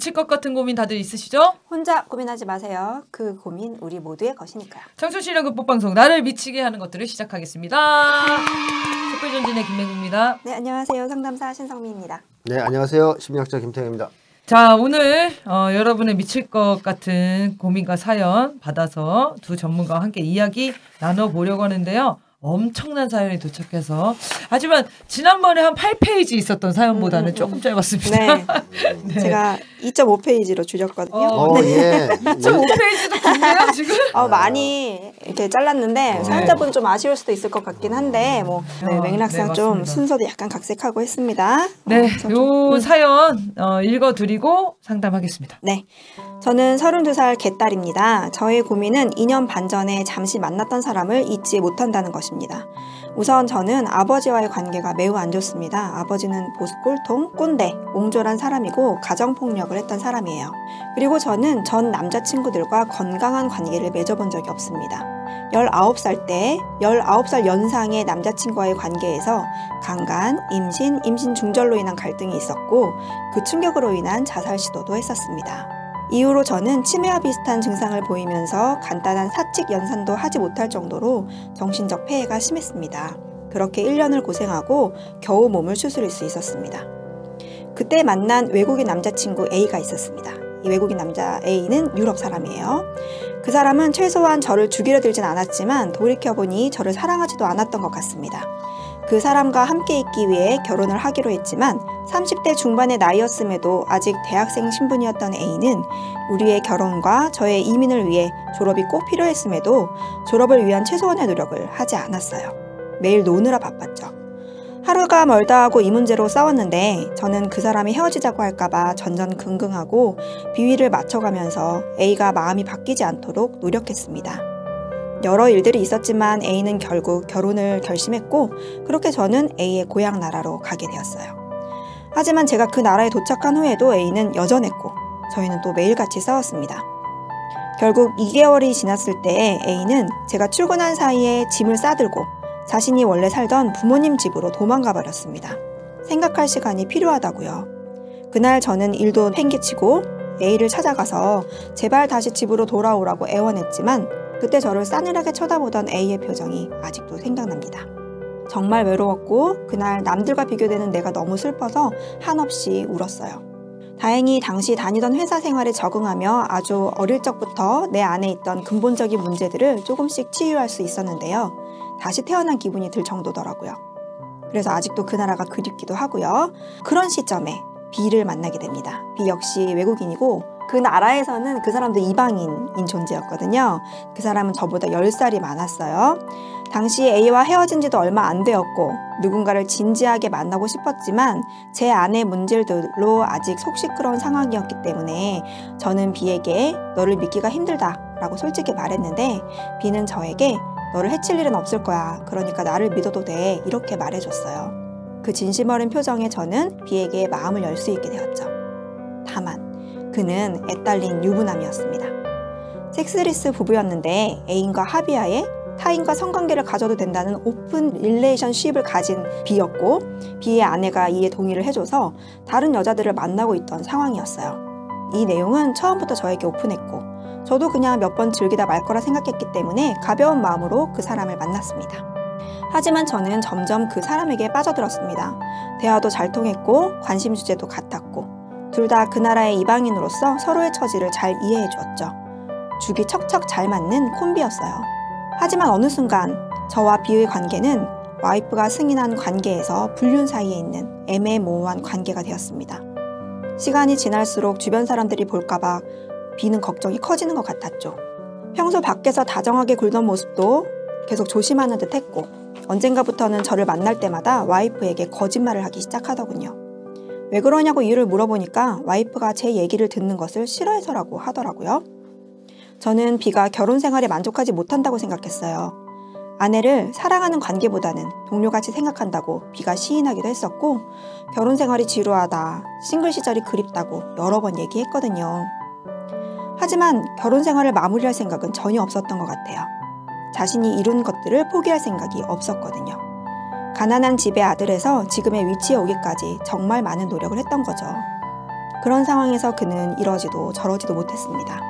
미칠 것 같은 고민 다들 있으시죠? 혼자 고민하지 마세요. 그 고민 우리 모두의 것이니까요. 청춘 실력 극복 방송 나를 미치게 하는 것들을 시작하겠습니다. 촛불 전진의 김맹구입니다. 네, 안녕하세요. 상담사 신성미입니다. 네, 안녕하세요. 심리학자 김태형입니다. 자 오늘 어, 여러분의 미칠 것 같은 고민과 사연 받아서 두 전문가와 함께 이야기 나눠보려고 하는데요. 엄청난 사연이 도착해서 하지만 지난번에 한 8페이지 있었던 사연보다는 음, 음, 조금 음. 짧았습니다. 네, 네. 제가 2.5페이지로 줄였거든요. 어, 어, 네. 예. 2.5페이지도 긴데요 지금? 어, 많이 이렇게 잘랐는데 네. 사연자분 좀 아쉬울 수도 있을 것 같긴 한데 뭐 네, 어, 맥락상 네, 좀. 순서도 약간 각색하고 했습니다. 네, 어, 요 사연 어, 읽어드리고 상담하겠습니다. 네. 저는 32살 개딸입니다. 저의 고민은 2년 반 전에 잠시 만났던 사람을 잊지 못한다는 것입니다. 우선 저는 아버지와의 관계가 매우 안 좋습니다. 아버지는 보수꼴통, 꼰대, 옹졸한 사람이고 가정폭력을 했던 사람이에요. 그리고 저는 전 남자친구들과 건강한 관계를 맺어본 적이 없습니다. 19살 때 19살 연상의 남자친구와의 관계에서 강간, 임신, 임신 중절로 인한 갈등이 있었고 그 충격으로 인한 자살 시도도 했었습니다. 이후로 저는 치매와 비슷한 증상을 보이면서 간단한 사칙 연산도 하지 못할 정도로 정신적 폐해가 심했습니다. 그렇게 1년을 고생하고 겨우 몸을 추스릴 수 있었습니다. 그때 만난 외국인 남자친구 A가 있었습니다. 이 외국인 남자 A는 유럽 사람이에요. 그 사람은 최소한 저를 죽이려 들진 않았지만 돌이켜보니 저를 사랑하지도 않았던 것 같습니다. 그 사람과 함께 있기 위해 결혼을 하기로 했지만 30대 중반의 나이였음에도 아직 대학생 신분이었던 A는 우리의 결혼과 저의 이민을 위해 졸업이 꼭 필요했음에도 졸업을 위한 최소한의 노력을 하지 않았어요. 매일 노느라 바빴죠. 하루가 멀다 하고 이 문제로 싸웠는데 저는 그 사람이 헤어지자고 할까봐 전전긍긍하고 비위를 맞춰가면서 A가 마음이 바뀌지 않도록 노력했습니다. 여러 일들이 있었지만 A는 결국 결혼을 결심했고 그렇게 저는 A의 고향 나라로 가게 되었어요. 하지만 제가 그 나라에 도착한 후에도 A는 여전했고 저희는 또 매일같이 싸웠습니다. 결국 2개월이 지났을 때 A는 제가 출근한 사이에 짐을 싸들고 자신이 원래 살던 부모님 집으로 도망가 버렸습니다. 생각할 시간이 필요하다고요. 그날 저는 일도 팽개치고 A를 찾아가서 제발 다시 집으로 돌아오라고 애원했지만 그때 저를 싸늘하게 쳐다보던 A의 표정이 아직도 생각납니다. 정말 외로웠고 그날 남들과 비교되는 내가 너무 슬퍼서 한없이 울었어요. 다행히 당시 다니던 회사 생활에 적응하며 아주 어릴 적부터 내 안에 있던 근본적인 문제들을 조금씩 치유할 수 있었는데요. 다시 태어난 기분이 들 정도더라고요. 그래서 아직도 그 나라가 그립기도 하고요. 그런 시점에 B를 만나게 됩니다. B 역시 외국인이고 그 나라에서는 그 사람도 이방인인 존재였거든요. 그 사람은 저보다 10살이 많았어요. 당시 A와 헤어진 지도 얼마 안 되었고 누군가를 진지하게 만나고 싶었지만 제 안의 문제들로 아직 속 시끄러운 상황이었기 때문에 저는 B에게 너를 믿기가 힘들다 라고 솔직히 말했는데 B는 저에게 너를 해칠 일은 없을 거야. 그러니까 나를 믿어도 돼. 이렇게 말해줬어요. 그 진심 어린 표정에 저는 B에게 마음을 열 수 있게 되었죠. 다만 그는 애딸린 유부남이었습니다. 섹스리스 부부였는데 애인과 합의하에 타인과 성관계를 가져도 된다는 open relationship을 가진 B였고 B의 아내가 이에 동의를 해줘서 다른 여자들을 만나고 있던 상황이었어요. 이 내용은 처음부터 저에게 오픈했고 저도 그냥 몇 번 즐기다 말 거라 생각했기 때문에 가벼운 마음으로 그 사람을 만났습니다. 하지만 저는 점점 그 사람에게 빠져들었습니다. 대화도 잘 통했고 관심 주제도 같았고 둘 다 그 나라의 이방인으로서 서로의 처지를 잘 이해해 주었죠. 죽이 척척 잘 맞는 콤비였어요. 하지만 어느 순간 저와 비의 관계는 와이프가 승인한 관계에서 불륜 사이에 있는 애매모호한 관계가 되었습니다. 시간이 지날수록 주변 사람들이 볼까봐 비는 걱정이 커지는 것 같았죠. 평소 밖에서 다정하게 굴던 모습도 계속 조심하는 듯 했고 언젠가부터는 저를 만날 때마다 와이프에게 거짓말을 하기 시작하더군요. 왜 그러냐고 이유를 물어보니까 와이프가 제 얘기를 듣는 것을 싫어해서라고 하더라고요. 저는 비가 결혼 생활에 만족하지 못한다고 생각했어요. 아내를 사랑하는 관계보다는 동료같이 생각한다고 비가 시인하기도 했었고 결혼 생활이 지루하다, 싱글 시절이 그립다고 여러 번 얘기했거든요. 하지만 결혼 생활을 마무리할 생각은 전혀 없었던 것 같아요. 자신이 이룬 것들을 포기할 생각이 없었거든요. 가난한 집의 아들에서 지금의 위치에 오기까지 정말 많은 노력을 했던 거죠. 그런 상황에서 그는 이러지도 저러지도 못했습니다.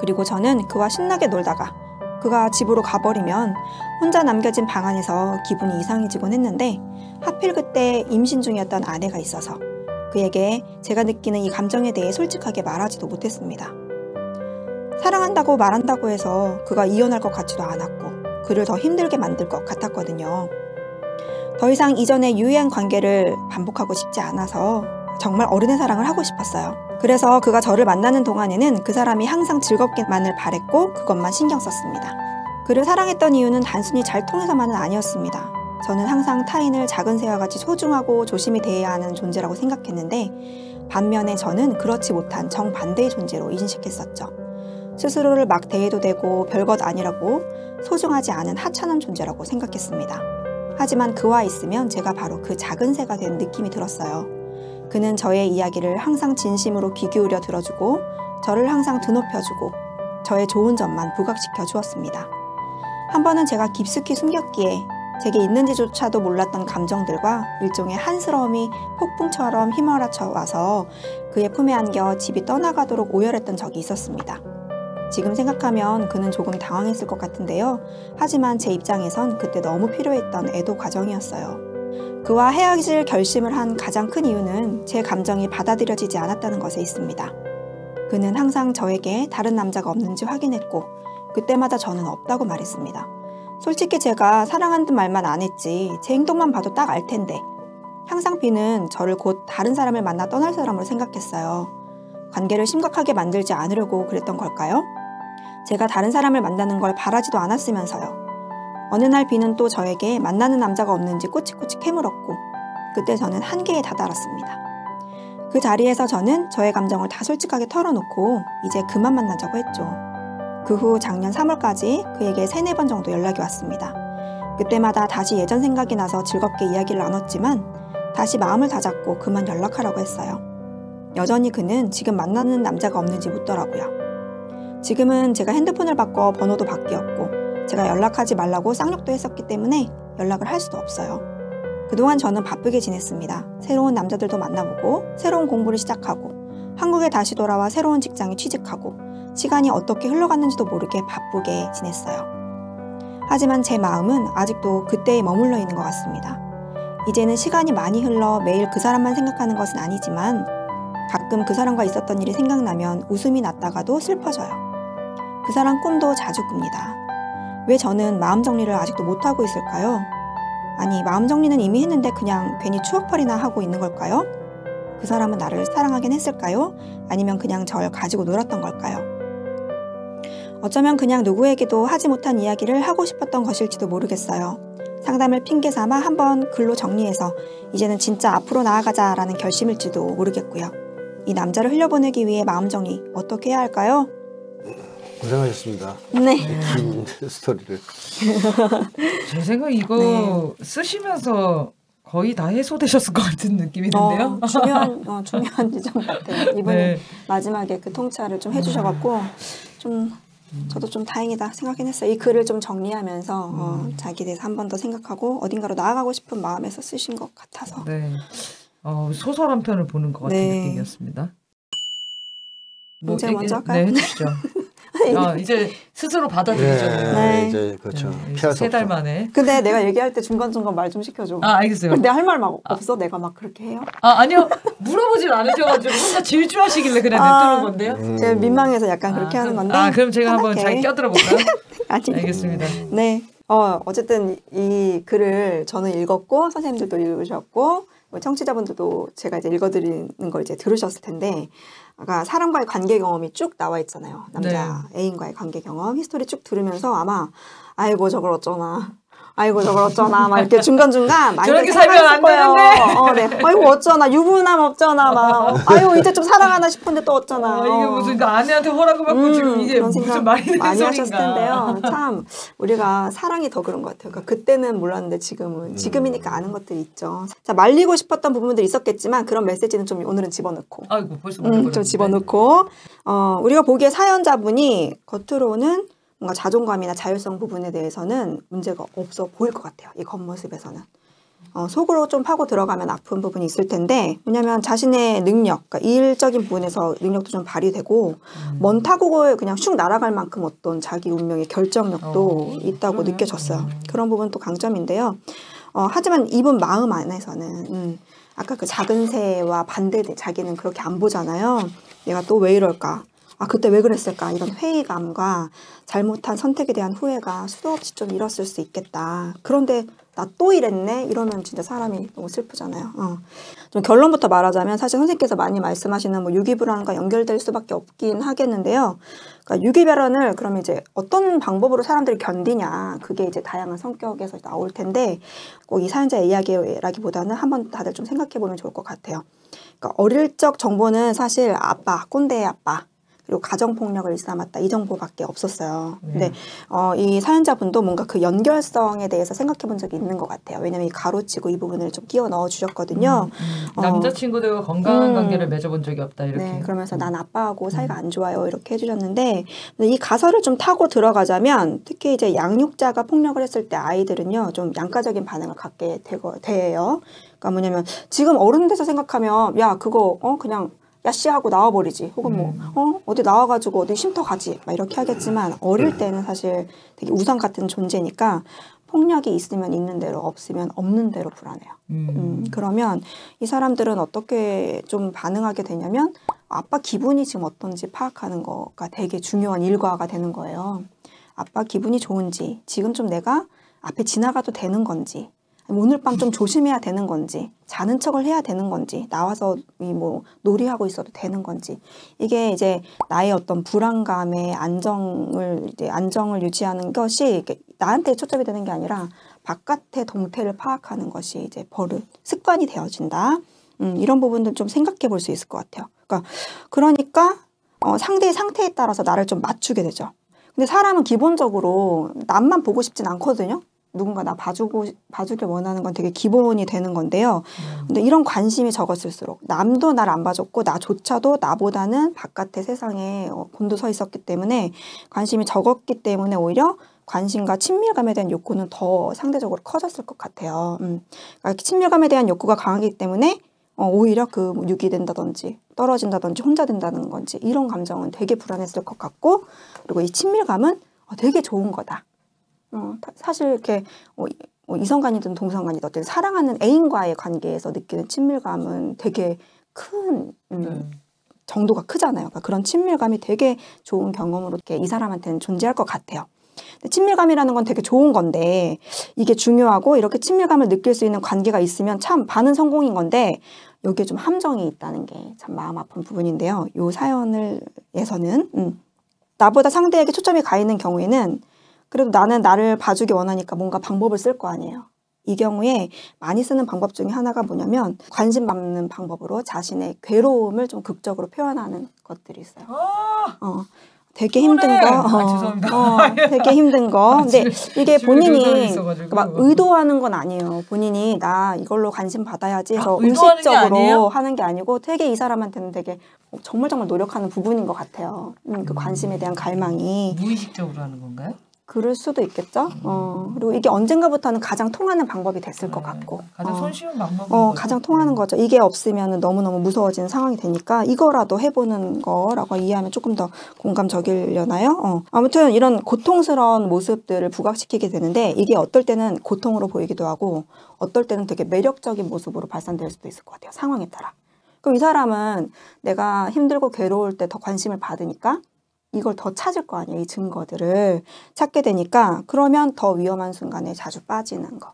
그리고 저는 그와 신나게 놀다가 그가 집으로 가버리면 혼자 남겨진 방 안에서 기분이 이상해지곤 했는데 하필 그때 임신 중이었던 아내가 있어서 그에게 제가 느끼는 이 감정에 대해 솔직하게 말하지도 못했습니다. 사랑한다고 말한다고 해서 그가 이혼할 것 같지도 않았고 그를 더 힘들게 만들 것 같았거든요. 더 이상 이전의 유해한 관계를 반복하고 싶지 않아서 정말 어른의 사랑을 하고 싶었어요. 그래서 그가 저를 만나는 동안에는 그 사람이 항상 즐겁게만을 바랬고 그것만 신경 썼습니다. 그를 사랑했던 이유는 단순히 잘 통해서만은 아니었습니다. 저는 항상 타인을 작은 새와 같이 소중하고 조심히 대해야 하는 존재라고 생각했는데 반면에 저는 그렇지 못한 정반대의 존재로 인식했었죠. 스스로를 막 대해도 되고 별것 아니라고 소중하지 않은 하찮은 존재라고 생각했습니다. 하지만 그와 있으면 제가 바로 그 작은 새가 된 느낌이 들었어요. 그는 저의 이야기를 항상 진심으로 귀 기울여 들어주고 저를 항상 드높여주고 저의 좋은 점만 부각시켜 주었습니다. 한 번은 제가 깊숙이 숨겼기에 제게 있는지조차도 몰랐던 감정들과 일종의 한스러움이 폭풍처럼 휘몰아쳐 와서 그의 품에 안겨 집이 떠나가도록 오열했던 적이 있었습니다. 지금 생각하면 그는 조금 당황했을 것 같은데요. 하지만 제 입장에선 그때 너무 필요했던 애도 과정이었어요. 그와 헤어질 결심을 한 가장 큰 이유는 제 감정이 받아들여지지 않았다는 것에 있습니다. 그는 항상 저에게 다른 남자가 없는지 확인했고, 그때마다 저는 없다고 말했습니다. 솔직히 제가 사랑한다는 말만 안 했지, 제 행동만 봐도 딱 알 텐데, 항상 비는 저를 곧 다른 사람을 만나 떠날 사람으로 생각했어요. 관계를 심각하게 만들지 않으려고 그랬던 걸까요? 제가 다른 사람을 만나는 걸 바라지도 않았으면서요. 어느 날 비는 또 저에게 만나는 남자가 없는지 꼬치꼬치 캐물었고, 그때 저는 한계에 다다랐습니다. 그 자리에서 저는 저의 감정을 다 솔직하게 털어놓고 이제 그만 만나자고 했죠. 그 후 작년 3월까지 그에게 세네 번 정도 연락이 왔습니다. 그때마다 다시 예전 생각이 나서 즐겁게 이야기를 나눴지만 다시 마음을 다잡고 그만 연락하라고 했어요. 여전히 그는 지금 만나는 남자가 없는지 묻더라고요. 지금은 제가 핸드폰을 바꿔 번호도 바뀌었고 제가 연락하지 말라고 쌍욕도 했었기 때문에 연락을 할 수도 없어요. 그동안 저는 바쁘게 지냈습니다. 새로운 남자들도 만나보고 새로운 공부를 시작하고 한국에 다시 돌아와 새로운 직장에 취직하고 시간이 어떻게 흘러갔는지도 모르게 바쁘게 지냈어요. 하지만 제 마음은 아직도 그때에 머물러 있는 것 같습니다. 이제는 시간이 많이 흘러 매일 그 사람만 생각하는 것은 아니지만 가끔 그 사람과 있었던 일이 생각나면 웃음이 났다가도 슬퍼져요. 그 사람 꿈도 자주 꿉니다. 왜 저는 마음 정리를 아직도 못하고 있을까요? 아니, 마음 정리는 이미 했는데 그냥 괜히 추억팔이나 하고 있는 걸까요? 그 사람은 나를 사랑하긴 했을까요? 아니면 그냥 절 가지고 놀았던 걸까요? 어쩌면 그냥 누구에게도 하지 못한 이야기를 하고 싶었던 것일지도 모르겠어요. 상담을 핑계 삼아 한번 글로 정리해서 이제는 진짜 앞으로 나아가자라는 결심일지도 모르겠고요. 이 남자를 흘려보내기 위해 마음 정리 어떻게 해야 할까요? 고생하셨습니다. 네. 긴 스토리를. 제 생각 이거 네. 쓰시면서 거의 다 해소되셨을 것 같은 느낌이 드는데요. 어, 중요한 어, 중요한 지점 같아요. 이번에 네. 마지막에 그 통찰을 좀 해주셔갖고 좀 저도 좀 다행이다 생각긴 했어요. 이 글을 좀 정리하면서 어, 음. 자기 대해서 한 번 더 생각하고 어딘가로 나아가고 싶은 마음에서 쓰신 것 같아서 네. 어, 소설 한 편을 보는 것 같은 네. 느낌이었습니다. 문제 얘기- 먼저 할까요? 네, 해주시죠. 아, 이제 스스로 받아들이죠. 네, 네. 이제 그렇죠. 네, 피할 수 세달. 만에. 근데 내가 얘기할 때 중간 중간 말 좀 시켜줘. 아, 알겠어요. 근데 할 말 막 없어? 내가 막 그렇게 해요? 아, 아니요. 물어보질 않으셔가지고 혼자 질주하시길래 그냥 아. 냅두는 건데요. 음. 제가 민망해서 약간 그렇게 아, 하는 그럼- 건데. 아, 그럼 제가 한번 잘. 껴들어 볼까요? 알겠습니다. 네. 어, 어쨌든 이 글을 저는 읽었고 선생님들도 읽으셨고 뭐 청취자분들도 제가 이제 읽어드리는 걸 이제 들으셨을 텐데 아까 사람과의 관계 경험이 쭉 나와 있잖아요. 남자 애인과의 관계 경험 히스토리 쭉 들으면서 아마 아이고 저걸 어쩌나 아이고 저걸 어쩌나 막 이렇게 중간중간 많이 저렇게 살면 안 되는데 어, 네. 아이고 어쩌나 유부남 없잖아 막 어, 아유 이제 좀 사랑하나 싶은데 또 어쩌나 아, 이게 어. 무슨 나 아내한테 허락을 받고 음, 지금 이게 무슨 생각 말이 되는 많이 소린가. 하셨을 텐데요. 참 우리가 사랑이 더 그런 것 같아요. 그러니까 그때는 몰랐는데 지금은 지금이니까 아는 것들이 있죠. 자 말리고 싶었던 부분들이 있었겠지만 그런 메시지는 좀 오늘은 집어넣고 아이고 벌써 음. 좀 집어넣고 어, 우리가 보기에 사연자분이 겉으로는 뭔가 자존감이나 자율성 부분에 대해서는 문제가 없어 보일 것 같아요. 이 겉모습에서는. 어, 속으로 좀 파고 들어가면 아픈 부분이 있을 텐데 뭐냐면 자신의 능력, 그러니까 일적인 부분에서 능력도 좀 발휘되고 음. 먼 타국을 그냥 슉 날아갈 만큼 어떤 자기 운명의 결정력도 어, 있다고 그러네. 느껴졌어요. 음. 그런 부분도 강점인데요. 어, 하지만 이분 마음 안에서는 음, 아까 그 작은 새와 반대돼 자기는 그렇게 안 보잖아요. 내가 또 왜 이럴까? 아 그때 왜 그랬을까? 이런 회의감과 잘못한 선택에 대한 후회가 수도 없이 좀 일었을 수 있겠다. 그런데 나 또 이랬네? 이러면 진짜 사람이 너무 슬프잖아요. 어. 좀 결론부터 말하자면 사실 선생님께서 많이 말씀하시는 뭐 유기불안과 연결될 수밖에 없긴 하겠는데요. 그러니까 유기불안을 그러면 이제 어떤 방법으로 사람들이 견디냐 그게 이제 다양한 성격에서 나올 텐데 꼭 이 사연자의 이야기라기보다는 한번 다들 좀 생각해 보면 좋을 것 같아요. 그러니까 어릴 적 정보는 사실 아빠 꼰대의 아빠 그리고 가정 폭력을 일삼았다 이 정보밖에 없었어요. 근데 어, 이 사연자분도 뭔가 그 연결성에 대해서 생각해 본 적이 있는 것 같아요. 왜냐면 이 가로치고 이 부분을 좀 끼워 넣어 주셨거든요. 음, 어. 남자친구들과 건강한 음. 관계를 맺어본 적이 없다 이렇게. 네, 그러면서 난 아빠하고 사이가 안 좋아요 이렇게 해주셨는데 이 가설을 좀 타고 들어가자면 특히 이제 양육자가 폭력을 했을 때 아이들은요 좀 양가적인 반응을 갖게 되고 돼요. 그러니까 뭐냐면 지금 어른 돼서 생각하면 야 그거 어 그냥 야씨 하고 나와버리지 혹은 뭐 어 어디 나와가지고 어디 쉼터 가지 막 이렇게 하겠지만 어릴 때는 사실 되게 우상 같은 존재니까 폭력이 있으면 있는 대로 없으면 없는 대로 불안해요. 음. 음, 그러면 이 사람들은 어떻게 좀 반응하게 되냐면 아빠 기분이 지금 어떤지 파악하는 거가 되게 중요한 일과가 되는 거예요. 아빠 기분이 좋은지, 지금 좀 내가 앞에 지나가도 되는 건지, 오늘 밤 좀 조심해야 되는 건지, 자는 척을 해야 되는 건지, 나와서 이 뭐 놀이하고 있어도 되는 건지, 이게 이제 나의 어떤 불안감의 안정을 이제 안정을 유지하는 것이 나한테 초점이 되는 게 아니라 바깥의 동태를 파악하는 것이 이제 버릇, 습관이 되어진다. 음, 이런 부분들 좀 생각해 볼 수 있을 것 같아요. 그러니까, 그러니까 어, 상대의 상태에 따라서 나를 좀 맞추게 되죠. 근데 사람은 기본적으로 남만 보고 싶진 않거든요. 누군가 나 봐주고 봐주길 원하는 건 되게 기본이 되는 건데요. 근데 이런 관심이 적었을수록 남도 나를 안 봐줬고 나조차도 나보다는 바깥의 세상에 어, 곤두 서 있었기 때문에 관심이 적었기 때문에 오히려 관심과 친밀감에 대한 욕구는 더 상대적으로 커졌을 것 같아요. 음. 그러니까 친밀감에 대한 욕구가 강하기 때문에 어, 오히려 그 유기된다든지 떨어진다든지 혼자 된다는 건지 이런 감정은 되게 불안했을 것 같고 그리고 이 친밀감은 어, 되게 좋은 거다. 어, 타- 사실 이렇게 어, 이- 어, 이성간이든 동성간이든 어쨌든 사랑하는 애인과의 관계에서 느끼는 친밀감은 되게 큰 음, 네. 정도가 크잖아요. 그러니까 그런 친밀감이 되게 좋은 경험으로 이렇게 이 사람한테는 존재할 것 같아요. 친밀감이라는 건 되게 좋은 건데 이게 중요하고 이렇게 친밀감을 느낄 수 있는 관계가 있으면 참 반은 성공인 건데 여기에 좀 함정이 있다는 게 참 마음 아픈 부분인데요. 요 사연을 에서는 음, 나보다 상대에게 초점이 가 있는 경우에는 그래도 나는 나를 봐주기 원하니까 뭔가 방법을 쓸 거 아니에요. 이 경우에 많이 쓰는 방법 중에 하나가 뭐냐면 관심 받는 방법으로 자신의 괴로움을 좀 극적으로 표현하는 것들이 있어요. 아, 어, 되게 힘든 그래. 거, 아, 어, 죄송합니다. 어, 되게 힘든 거. 근데 이게 본인이 있어가지고. 막 의도하는 건 아니에요. 본인이 나 이걸로 관심 받아야지 해서 아, 게 의식적으로 아니에요? 하는 게 아니고 되게 이 사람한테는 되게 정말 정말 노력하는 부분인 것 같아요. 음, 그 관심에 대한 갈망이. 무의식적으로 하는 건가요? 그럴 수도 있겠죠. 어, 그리고 이게 언젠가부터는 가장 통하는 방법이 됐을 것 네. 같고. 가장 어. 손쉬운 방법인 어. 가장 통하는 거죠. 이게 없으면 너무너무 무서워지는 상황이 되니까 이거라도 해보는 거라고 이해하면 조금 더 공감적이려나요? 어. 아무튼 이런 고통스러운 모습들을 부각시키게 되는데 이게 어떨 때는 고통으로 보이기도 하고 어떨 때는 되게 매력적인 모습으로 발산될 수도 있을 것 같아요. 상황에 따라. 그럼 이 사람은 내가 힘들고 괴로울 때 더 관심을 받으니까 이걸 더 찾을 거 아니에요. 이 증거들을 찾게 되니까 그러면 더 위험한 순간에 자주 빠지는 거.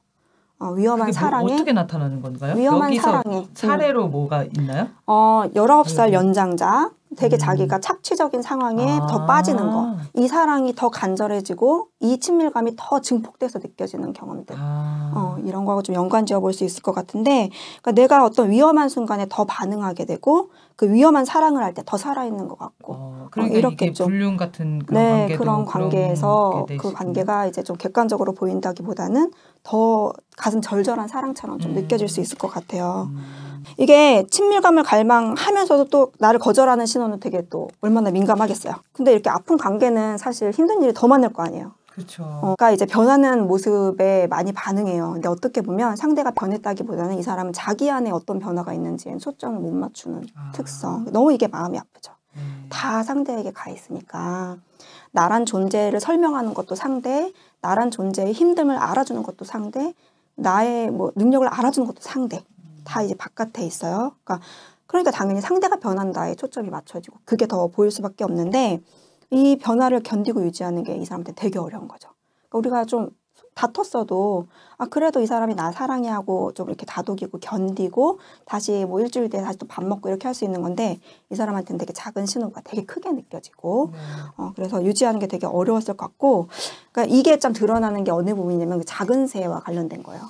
어, 위험한 뭐 사랑에 어떻게 나타나는 건가요? 위험한 사랑에. 음. 사례로 뭐가 있나요? 어, 19살 음. 연장자, 되게 음. 자기가 착취적인 상황에 아. 더 빠지는 거. 이 사랑이 더 간절해지고 이 친밀감이 더 증폭돼서 느껴지는 경험들. 아, 어, 이런 거하고 좀 연관 지어 볼 수 있을 것 같은데, 그러니까 내가 어떤 위험한 순간에 더 반응하게 되고, 그 위험한 사랑을 할 때 더 살아있는 것 같고, 어, 그러니까 이렇게 이게 좀- 불륜 같은 그런 네, 관계도 그런 관계에서 게 그. 관계가 이제 좀 객관적으로 보인다기보다는 더 가슴 절절한 사랑처럼 좀 음. 느껴질 수 있을 것 같아요. 음. 이게 친밀감을 갈망하면서도 또 나를 거절하는 신호는 되게 또 얼마나 민감하겠어요. 근데 이렇게 아픈 관계는 사실 힘든 일이 더 많을 거 아니에요. 그렇죠. 어, 그러니까 이제 변하는 모습에 많이 반응해요. 근데 어떻게 보면 상대가 변했다기보다는 이 사람은 자기 안에 어떤 변화가 있는지에 초점을 못 맞추는 아. 특성. 너무 이게 마음이 아프죠. 네. 다 상대에게 가 있으니까 나란 존재를 설명하는 것도 상대, 나란 존재의 힘듦을 알아주는 것도 상대, 나의 뭐 능력을 알아주는 것도 상대. 다 이제 바깥에 있어요. 그러니까 그러니까 당연히 상대가 변한다에 초점이 맞춰지고 그게 더 보일 수밖에 없는데 이 변화를 견디고 유지하는 게 이 사람한테 되게 어려운 거죠. 그러니까 우리가 좀 다퉜어도 아 그래도 이 사람이 나 사랑해 하고 좀 이렇게 다독이고 견디고 다시 뭐 일주일 뒤에 다시 또 밥 먹고 이렇게 할 수 있는 건데 이 사람한테는 되게 작은 신호가 되게 크게 느껴지고 네. 어 그래서 유지하는 게 되게 어려웠을 것 같고 그러니까 이게 좀 드러나는 게 어느 부분이냐면 그 작은 새와 관련된 거예요.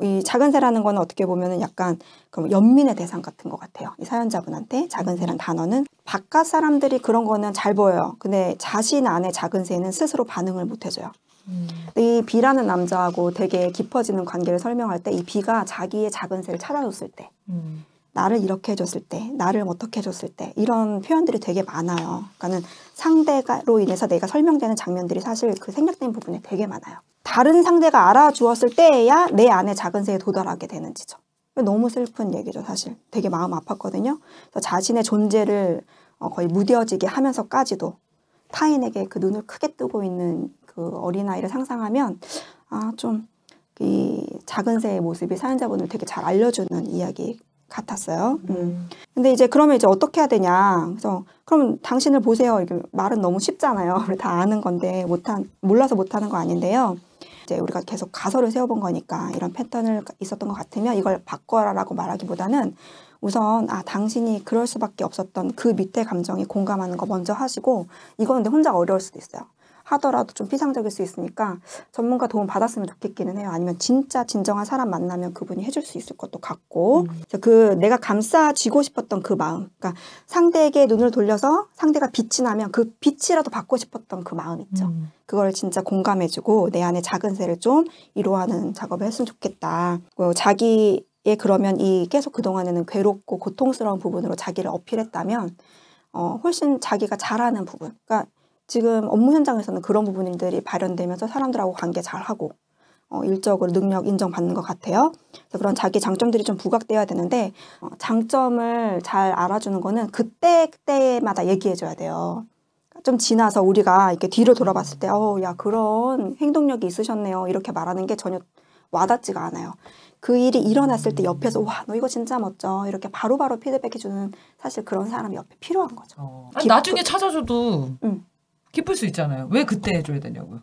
이 작은 새라는 거는 어떻게 보면은 약간 그 연민의 대상 같은 것 같아요. 이 사연자분한테 작은 새란 단어는 바깥 사람들이 그런 거는 잘 보여요. 근데 자신 안에 작은 새는 스스로 반응을 못 해줘요. 음. 이 B라는 남자하고 되게 깊어지는 관계를 설명할 때 이 B가 자기의 작은 새를 찾아줬을 때 음. 나를 이렇게 해줬을 때, 나를 어떻게 해줬을 때 이런 표현들이 되게 많아요. 그러니까는 상대가로 인해서 내가 설명되는 장면들이 사실 그 생략된 부분에 되게 많아요. 다른 상대가 알아주었을 때야 내 안에 작은 새에 도달하게 되는지죠. 너무 슬픈 얘기죠, 사실. 되게 마음 아팠거든요. 그래서 자신의 존재를 어, 거의 무뎌지게 하면서까지도 타인에게 그 눈을 크게 뜨고 있는 그 어린아이를 상상하면 아, 좀 이 작은 새의 모습이 사연자분을 되게 잘 알려주는 이야기 같았어요. 음. 근데 이제 그러면 이제 어떻게 해야 되냐. 그래서 그럼 당신을 보세요. 이게 말은 너무 쉽잖아요. 우리 다 아는 건데 못한 몰라서 못하는 거 아닌데요. 이제 우리가 계속 가설을 세워본 거니까 이런 패턴을 있었던 것 같으면 이걸 바꿔라라고 말하기보다는 우선 아 당신이 그럴 수밖에 없었던 그 밑에 감정에 공감하는 거 먼저 하시고 이거는 근데 혼자 어려울 수도 있어요. 하더라도 좀 피상적일 수 있으니까 전문가 도움 받았으면 좋겠기는 해요. 아니면 진짜 진정한 사람 만나면 그분이 해줄 수 있을 것도 같고 그래서 그 내가 감싸쥐고 싶었던 그 마음, 그러니까 상대에게 눈을 돌려서 상대가 빛이 나면 그 빛이라도 받고 싶었던 그 마음 있죠. 음. 그걸 진짜 공감해주고 내 안에 작은 새를 좀 이루어하는 작업을 했으면 좋겠다. 뭐 자기의 그러면 이 계속 그동안에는 괴롭고 고통스러운 부분으로 자기를 어필했다면 어, 훨씬 자기가 잘하는 부분. 그러니까 지금 업무 현장에서는 그런 부분들이 발현되면서 사람들하고 관계 잘하고 어, 일적으로 능력 인정받는 것 같아요. 그래서 그런 자기 장점들이 좀 부각돼야 되는데 어, 장점을 잘 알아주는 거는 그때 그때마다 얘기해줘야 돼요. 좀 지나서 우리가 이렇게 뒤로 돌아봤을 때, 어, 야 그런 행동력이 있으셨네요. 이렇게 말하는 게 전혀 와닿지가 않아요. 그 일이 일어났을 때 옆에서 와, 너 이거 진짜 멋져. 이렇게 바로바로 피드백해주는 사실 그런 사람이 옆에 필요한 거죠. 어. 아니, 나중에 찾아줘도 음. 기쁠 수 있잖아요. 왜 그때 해줘야 되냐고요.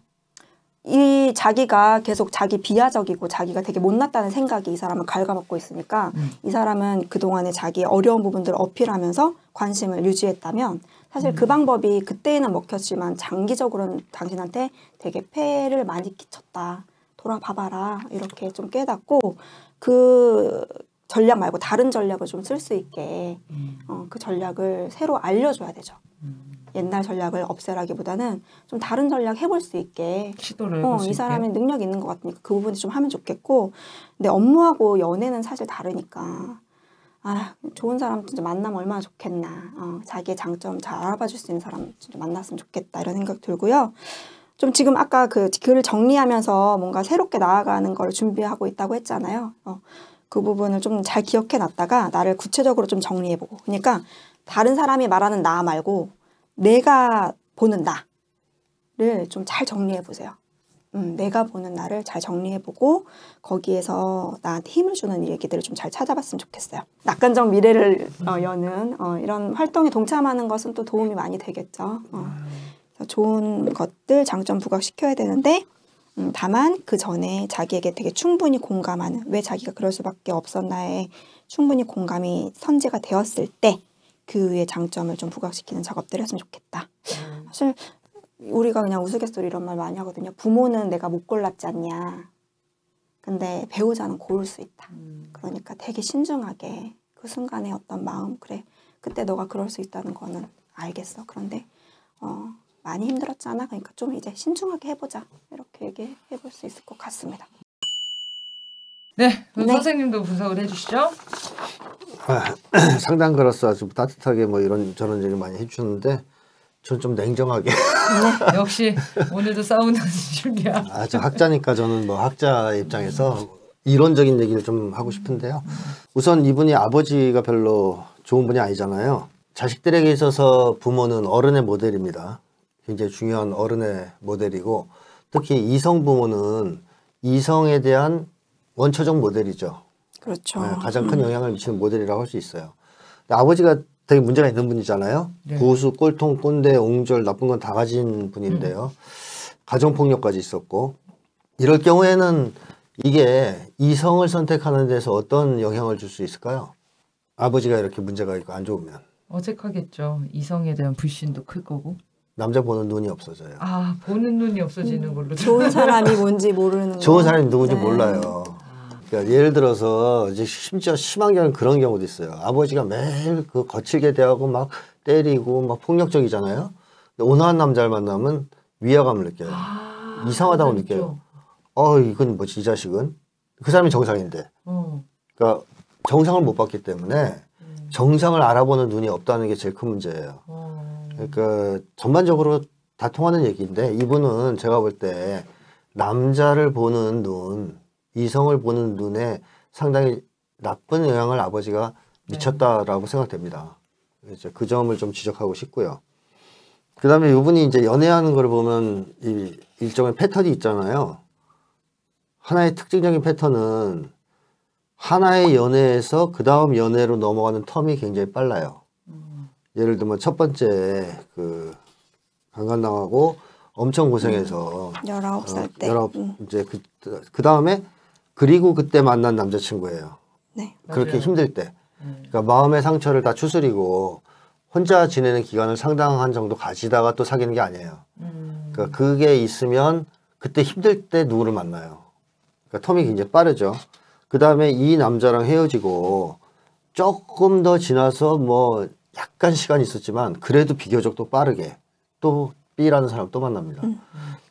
이 자기가 계속 자기 비하적이고 자기가 되게 못났다는 생각이 이 사람을 갉아먹고 있으니까 음. 이 사람은 그동안에 자기 어려운 부분들을 어필하면서 관심을 유지했다면 사실 그 방법이 그때는 먹혔지만 장기적으로는 당신한테 되게 폐를 많이 끼쳤다. 돌아봐봐라. 이렇게 좀 깨닫고 그 전략 말고 다른 전략을 좀 쓸 수 있게 음. 어, 그 전략을 새로 알려줘야 되죠. 음. 옛날 전략을 없애라기보다는 좀 다른 전략 해볼 수 있게 시도를 어, 이 있게. 사람이 능력 있는 것 같으니까 그 부분이 좀 하면 좋겠고 근데 업무하고 연애는 사실 다르니까 아 좋은 사람 진짜 만나면 얼마나 좋겠나 어, 자기의 장점 잘 알아봐 줄 수 있는 사람 진짜 만났으면 좋겠다 이런 생각 들고요 좀 지금 아까 그 글을 정리하면서 뭔가 새롭게 나아가는 걸 준비하고 있다고 했잖아요 어, 그 부분을 좀 잘 기억해 놨다가 나를 구체적으로 좀 정리해 보고 그러니까 다른 사람이 말하는 나 말고 내가 보는 나를 좀 잘 정리해 보세요. 음, 내가 보는 나를 잘 정리해보고 거기에서 나한테 힘을 주는 얘기들을 좀 잘 찾아봤으면 좋겠어요. 낙관적 미래를 어, 여는 어, 이런 활동에 동참하는 것은 또 도움이 많이 되겠죠. 어, 좋은 것들 장점 부각시켜야 되는데 음, 다만 그 전에 자기에게 되게 충분히 공감하는 왜 자기가 그럴 수밖에 없었나에 충분히 공감이 선제가 되었을 때 그 위에 장점을 좀 부각시키는 작업들을 했으면 좋겠다. 사실 우리가 그냥 우스갯소리 이런 말 많이 하거든요. 부모는 내가 못 골랐지 않냐. 근데 배우자는 고를 수 있다. 음. 그러니까 되게 신중하게 그 순간의 어떤 마음 그래 그때 너가 그럴 수 있다는 거는 알겠어. 그런데 어, 많이 힘들었잖아. 그러니까 좀 이제 신중하게 해보자. 이렇게 얘기해 볼 수 있을 것 같습니다. 네, 그럼 네. 선생님도 분석을 해주시죠. 아, 상당가로서 아주 따뜻하게 뭐 이런 저런 얘기 많이 해주셨는데 저는 좀 냉정하게 역시 오늘도 싸우는 준비야. 아, 저 학자니까 저는 뭐 학자 입장에서 이론적인 얘기를 좀 하고 싶은데요. 우선 이분이 아버지가 별로 좋은 분이 아니잖아요. 자식들에게 있어서 부모는 어른의 모델입니다. 굉장히 중요한 어른의 모델이고 특히 이성 부모는 이성에 대한 원초적 모델이죠. 그렇죠. 네, 가장 큰 영향을 미치는 모델이라고 할 수 있어요. 아버지가 되게 문제가 있는 분이잖아요. 네. 고수, 꼴통, 꼰대, 옹졸, 나쁜 건 다 가진 분인데요. 가정폭력까지 있었고 이럴 경우에는 이게 이성을 선택하는 데서 어떤 영향을 줄 수 있을까요? 아버지가 이렇게 문제가 있고 안 좋으면 어색하겠죠. 이성에 대한 불신도 클 거고. 남자 보는 눈이 없어져요. 아 보는 눈이 없어지는 걸로. 좋은 사람이 뭔지 모르는 거. 좋은 사람이 누군지 네. 몰라요. 그러니까 예를 들어서 이제 심지어 심한 경우는 그런 경우도 있어요. 아버지가 매일 그 거칠게 대하고 막 때리고 막 폭력적이잖아요. 온화한 남자를 만나면 위화감을 느껴요. 아, 이상하다고 느껴요. 어 이건 뭐지 이 자식은 그 사람이 정상인데 어. 그러니까 정상을 못 봤기 때문에 음. 정상을 알아보는 눈이 없다는 게 제일 큰 문제예요. 어. 그러니까 전반적으로 다 통하는 얘기인데 이분은 제가 볼 때 남자를 보는 눈, 이성을 보는 눈에 상당히 나쁜 영향을 아버지가 미쳤다라고 생각됩니다. 이제 그 점을 좀 지적하고 싶고요. 그 다음에 이분이 이제 연애하는 걸 보면 이 일종의 패턴이 있잖아요. 하나의 특징적인 패턴은 하나의 연애에서 그 다음 연애로 넘어가는 텀이 굉장히 빨라요. 예를 들면 첫 번째 그 강간당하고 엄청 고생해서 19살 때. 열아홉 음. 이제 그, 그 다음에 그리고 그때 만난 남자친구예요. 네. 그렇게 맞아요. 힘들 때. 음. 그러니까 마음의 상처를 다 추스리고 혼자 지내는 기간을 상당한 정도 가지다가 또 사귀는 게 아니에요. 음. 그러니까 그게 있으면 그때 힘들 때 누구를 만나요. 그러니까 텀이 굉장히 빠르죠. 그 다음에 이 남자랑 헤어지고 조금 더 지나서 뭐 약간 시간이 있었지만 그래도 비교적 또 빠르게 또 B라는 사람 또 만납니다.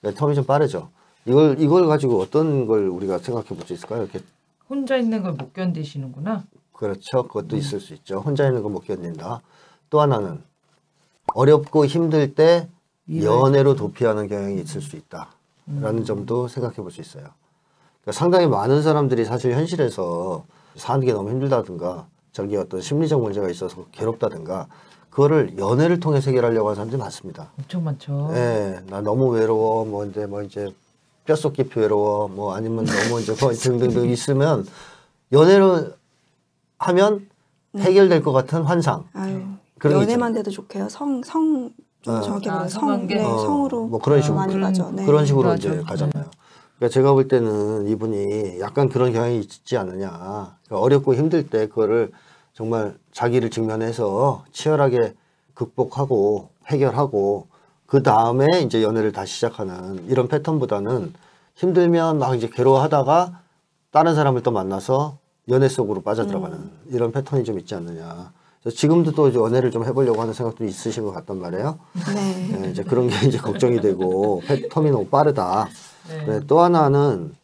그러니까 텀이 좀 빠르죠. 이걸 이걸 가지고 어떤 걸 우리가 생각해 볼 수 있을까요? 이렇게 혼자 있는 걸 못 견디시는구나. 그렇죠. 그것도 있을 수 있죠. 혼자 있는 거못 견딘다. 또 하나는 어렵고 힘들 때 연애로 도피하는 경향이 있을 수 있다라는 점도 생각해 볼 수 있어요. 그러니까 상당히 많은 사람들이 사실 현실에서 사는 게 너무 힘들다든가 자기 어떤 심리적 문제가 있어서 괴롭다든가 그거를 연애를 통해 해결하려고 하는 사람들이 많습니다. 엄청 많죠. 예, 나 너무 외로워, 뭐 이제 뭐 이제 뼛속 깊이 외로워, 뭐 아니면 너무 이제 뭐 등등등 있으면 연애를 하면 해결될 것 같은 환상. 아유. 연애만 돼도 좋게요. 성, 성, 좀 어. 정확히 아, 말하면 성? 네, 어, 성으로 뭐 그런 식으로. 많이 그런- 가죠. 네. 그런 식으로 맞아. 이제 가잖아요. 그러니까 제가 볼 때는 이분이 약간 그런 경향이 있지 않느냐. 그러니까 어렵고 힘들 때 그거를 정말 자기를 직면해서 치열하게 극복하고 해결하고 그 다음에 이제 연애를 다시 시작하는 이런 패턴보다는 힘들면 막 이제 괴로워하다가 다른 사람을 또 만나서 연애 속으로 빠져들어가는 이런 패턴이 좀 있지 않느냐. 지금도 또 연애를 좀 해보려고 하는 생각도 있으신 것 같단 말이에요. 네. 네, 이제 그런 게 이제 걱정이 되고 패턴이 너무 빠르다. 네. 네, 또 하나는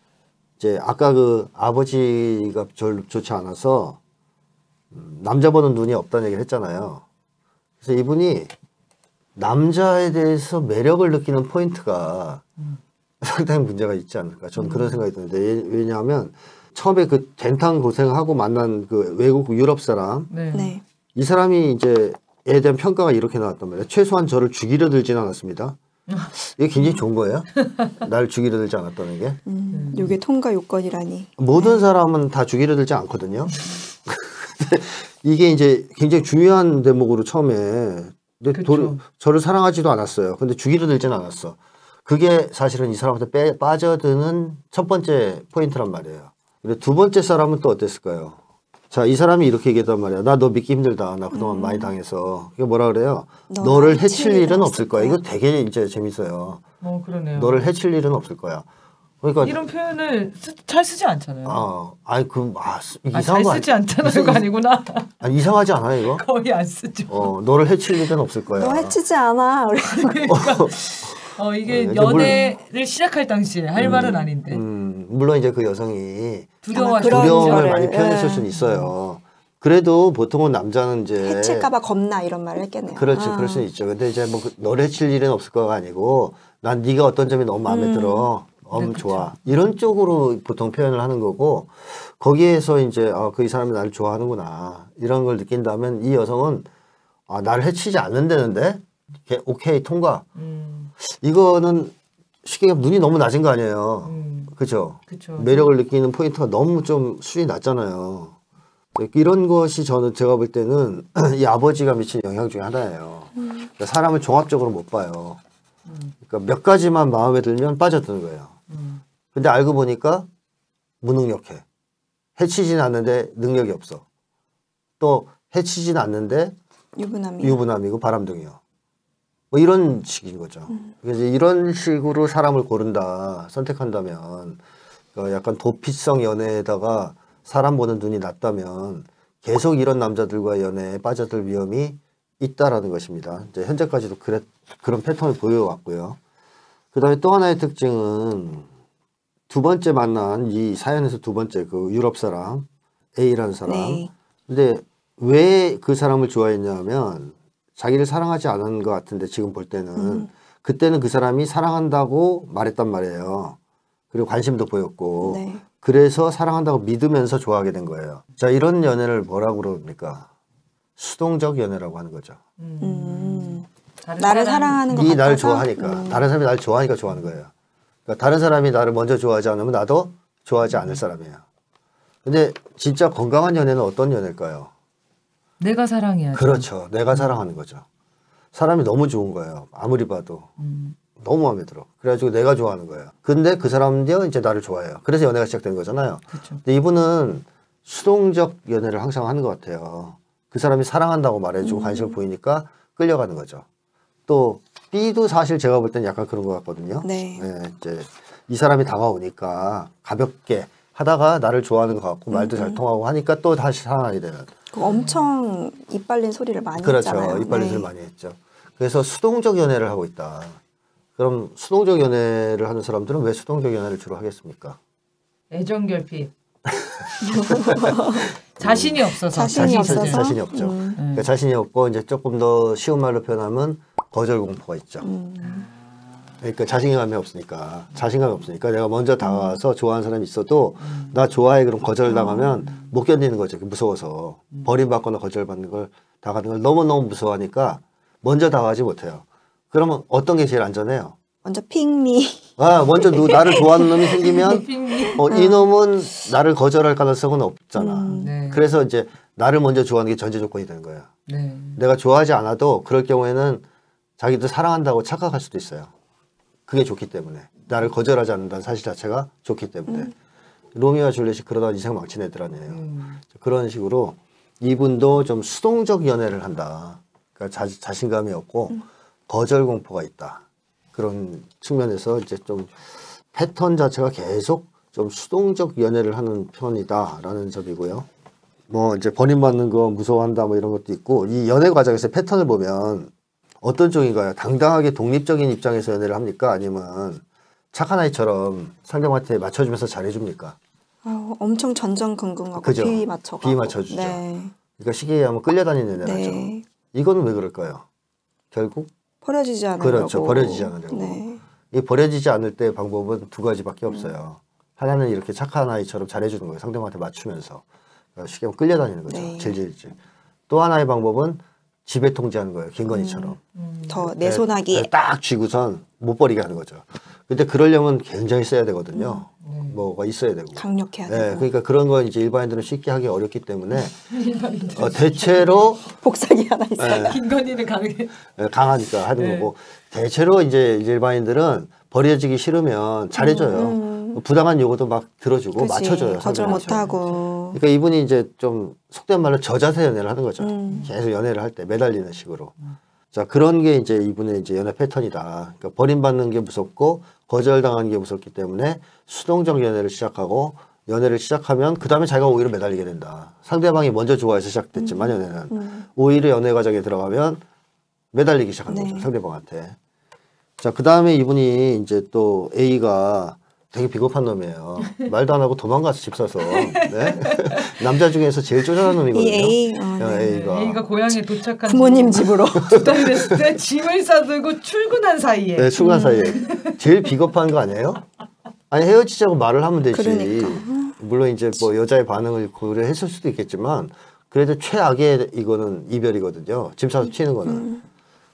이제 아까 그 아버지가 절 좋지 않아서 음, 남자 보는 눈이 없다는 얘기를 했잖아요. 그래서 이분이 남자에 대해서 매력을 느끼는 포인트가 상당히 문제가 있지 않을까. 저는 그런 생각이 드는데 예- 왜냐하면 처음에 그 된탕 고생하고 만난 그 외국 유럽 사람 네. 네. 이 사람이 이제 에 대한 평가가 이렇게 나왔단 말이에요. 최소한 저를 죽이려 들진 않았습니다. 이게 굉장히 좋은 거예요. 날 죽이려 들지 않았다는 게. 음, 요게 통과 요건이라니. 모든 사람은 다 죽이려 들지 않거든요. 근데 이게 이제 굉장히 중요한 대목으로 처음에 근데. 도- 저를 사랑하지도 않았어요. 근데 죽이려 들지는 않았어. 그게 사실은 이 사람한테 빼, 빠져드는 첫 번째 포인트란 말이에요. 근데 두 번째 사람은 또 어땠을까요? 자, 이 사람이 이렇게 얘기했단 말이야. 나 너 믿기 힘들다. 나 그동안 많이 당해서. 이게 뭐라 그래요? 너 너를 해칠 일은 없을 거야. 거야. 이거 되게 이제 재밌어요. 어 그러네요. 너를 해칠 일은 없을 거야. 그러니까 이런 표현을 쓰, 잘 쓰지 않잖아요. 아, 아니 그 아, 아, 이상한 잘거 쓰지 아니- 않잖아요. 이상- 가 아니구나. 아니, 이상하지 않아요, 이거? 거의 안 쓰죠. 어, 너를 해칠 일은 없을 거야. 너 해치지 않아. 우리 어 이게 어, 이제 연애를 시작할 당시에 할 말은 아닌데 음, 물론 이제 그 여성이 두려워 두려움을 많이 표현했을 예. 수는 있어요. 그래도 보통은 남자는 이제 해칠까봐 겁나 이런 말을 했겠네요. 그렇지, 아. 그럴 수는 있죠. 근데 이제 뭐 그- 너를 해칠 일은 없을 거가 아니고 난 네가 어떤 점이 너무 마음에 음. 들어. 엄 네, 그쵸. 좋아. 이런 쪽으로 보통 표현을 하는 거고 거기에서 이제 아, 그 이 사람이 나를 좋아하는구나. 이런 걸 느낀다면 이 여성은 아, 나를 해치지 않는다는데 오케이 통과. 음, 이거는 쉽게 얘기하면 눈이 너무 낮은 거 아니에요. 음, 그죠? 매력을 느끼는 포인트가 너무 좀 수준이 낮잖아요. 이런 것이 저는 제가 볼 때는 이 아버지가 미친 영향 중에 하나예요. 그러니까 사람을 종합적으로 못 봐요. 그러니까 몇 가지만 마음에 들면 빠져드는 거예요. 음, 근데 알고 보니까 무능력해. 해치진 않는데 능력이 없어. 또 해치진 않는데 유부남이. 유부남이고 바람둥이요. 뭐 이런 식인 거죠. 그래서 이런 식으로 사람을 고른다, 선택한다면, 그 약간 도피성 연애에다가 사람 보는 눈이 낮다면 계속 이런 남자들과 연애에 빠져들 위험이 있다라는 것입니다. 이제 현재까지도 그래, 그런 패턴을 보여왔고요. 그 다음에 또 하나의 특징은 두 번째 만난 이 사연에서 두 번째 그 유럽 사람, A라는 사람. 네. 근데 왜 그 사람을 좋아했냐면 자기를 사랑하지 않은 것 같은데 지금 볼 때는 음. 그때는 그 사람이 사랑한다고 말했단 말이에요. 그리고 관심도 보였고 네. 그래서 사랑한다고 믿으면서 좋아하게 된 거예요. 자 이런 연애를 뭐라고 그럽니까? 수동적 연애라고 하는 거죠. 음. 음. 나를 사람- 사랑하는 것 네. 나를 좋아하니까 음. 다른 사람이 나를 좋아하니까 좋아하는 거예요. 그러니까 다른 사람이 나를 먼저 좋아하지 않으면 나도 좋아하지 않을 사람이에요. 근데 진짜 건강한 연애는 어떤 연애일까요? 내가 사랑해야지. 그렇죠. 내가 사랑하는 거죠. 사람이 너무 좋은 거예요. 아무리 봐도. 음, 너무 마음에 들어. 그래가지고 내가 좋아하는 거예요. 근데 그 사람도 이제 나를 좋아해요. 그래서 연애가 시작된 거잖아요. 그렇죠. 근데 이분은 수동적 연애를 항상 하는 것 같아요. 그 사람이 사랑한다고 말해주고 관심을 보이니까 끌려가는 거죠. 또 B도 사실 제가 볼 때는 약간 그런 것 같거든요. 네. 이제 이 사람이 다가오니까 가볍게 하다가 나를 좋아하는 것 같고 말도 잘 통하고 하니까 또 다시 사랑하게 되는. 그 엄청 이빨린 소리를 많이 그렇죠. 했잖아요. 이빨리를 네. 많이 했죠. 그래서 수동적 연애를 하고 있다. 그럼 수동적 연애를 하는 사람들은 왜 수동적 연애를 주로 하겠습니까? 애정 결핍. 자신이 없어서. 자신이 자신- 없어서. 자신이 없죠. 음. 그러니까 자신이 없고 이제 조금 더 쉬운 말로 표현하면 거절 공포가 있죠. 음. 그러니까 자신감이 없으니까 자신감이 없으니까 내가 먼저 다가와서 좋아하는 사람이 있어도 나 좋아해 그럼 거절당하면 못 견디는 거죠. 무서워서 버림받거나 거절받는 걸 당하는 걸 너무 너무 무서워하니까 먼저 다가가지 못해요. 그러면 어떤 게 제일 안전해요? 먼저 핑미. 아 먼저 누, 나를 좋아하는 놈이 생기면. 어, 이 놈은 나를 거절할 가능성은 없잖아. 음. 네. 그래서 이제 나를 먼저 좋아하는 게 전제 조건이 되는 거예요. 네. 내가 좋아하지 않아도 그럴 경우에는 자기도 사랑한다고 착각할 수도 있어요. 그게 좋기 때문에 나를 거절하지 않는다는 사실 자체가 좋기 때문에 로미오와 줄리엣이 그러다 인생 망친 애들 아니에요. 음. 그런 식으로 이분도 좀 수동적 연애를 한다. 그러니까 자, 자신감이 없고 거절 공포가 있다. 그런 측면에서 이제 좀 패턴 자체가 계속 좀 수동적 연애를 하는 편이다라는 점이고요. 뭐 이제 버림받는 거 무서워한다 뭐 이런 것도 있고 이 연애 과정에서 패턴을 보면 어떤 쪽인가요? 당당하게 독립적인 입장에서 연애를 합니까? 아니면 착한 아이처럼 상대방한테 맞춰주면서 잘해줍니까? 아우, 엄청 전전긍긍하고 그죠. 비위 맞춰. 비위 맞춰주죠. 네. 그러니까 쉽게 얘기하면 끌려다니는 연애를 하죠. 네. 이거는 왜 그럴까요? 결국 버려지지 않으려고. 그렇죠. 버려지지 않으려고. 네. 이 버려지지 않을 때 방법은 두 가지밖에 없어요. 하나는 이렇게 착한 아이처럼 잘해주는 거예요. 상대방한테 맞추면서 그러니까 쉽게 하면 끌려다니는 거죠. 네. 질질질. 또 하나의 방법은 지배 통제하는 거예요. 김건희처럼. 음. 더 내손하기. 네, 딱 쥐고선 못 버리게 하는 거죠. 근데 그러려면 굉장히 세야 되거든요. 네. 뭐가 있어야 되고. 강력해야 네, 되고. 그러니까 그런 건 이제 일반인들은 쉽게 하기 어렵기 때문에 어, 대체로 복사기 하나 있어요. 네, 김건희는 가능해. 강하니까 하는 네. 거고 대체로 이제 일반인들은 버려지기 싫으면 잘해줘요. 음. 부당한 요구도 막 들어주고 그치. 맞춰줘요. 거절. 못하고. 그러니까 이분이 이제 좀 속된 말로 저자세 연애를 하는 거죠. 음. 계속 연애를 할 때 매달리는 식으로. 자 그런 게 이제 이분의 이제 연애 패턴이다. 그러니까 버림받는 게 무섭고 거절당하는 게 무섭기 때문에 수동적 연애를 시작하고 연애를 시작하면 그 다음에 자기가 오히려 매달리게 된다. 상대방이 먼저 좋아해서 시작됐지만 연애는 음. 오히려 연애 과정에 들어가면 매달리기 시작하는 네. 거죠 상대방한테. 자 그 다음에 이분이 이제 또 A가 되게 비겁한 놈이에요. 말도 안 하고 도망가서 집 사서. 네? 남자 중에서 제일 쪼잔한 놈이거든요. 이 A 어, 야, 네. A가. A가 고향에 도착한 부모님 집으로 두 달 됐을 때 짐을 싸들고 출근한 사이에 네, 순간 사이에. 제일 비겁한 거 아니에요? 아니 헤어지자고 말을 하면 되지. 그러니까. 물론 이제 뭐 여자의 반응을 고려했을 수도 있겠지만 그래도 최악의 이거는 이별이거든요. 짐 싸서 튀는 거는.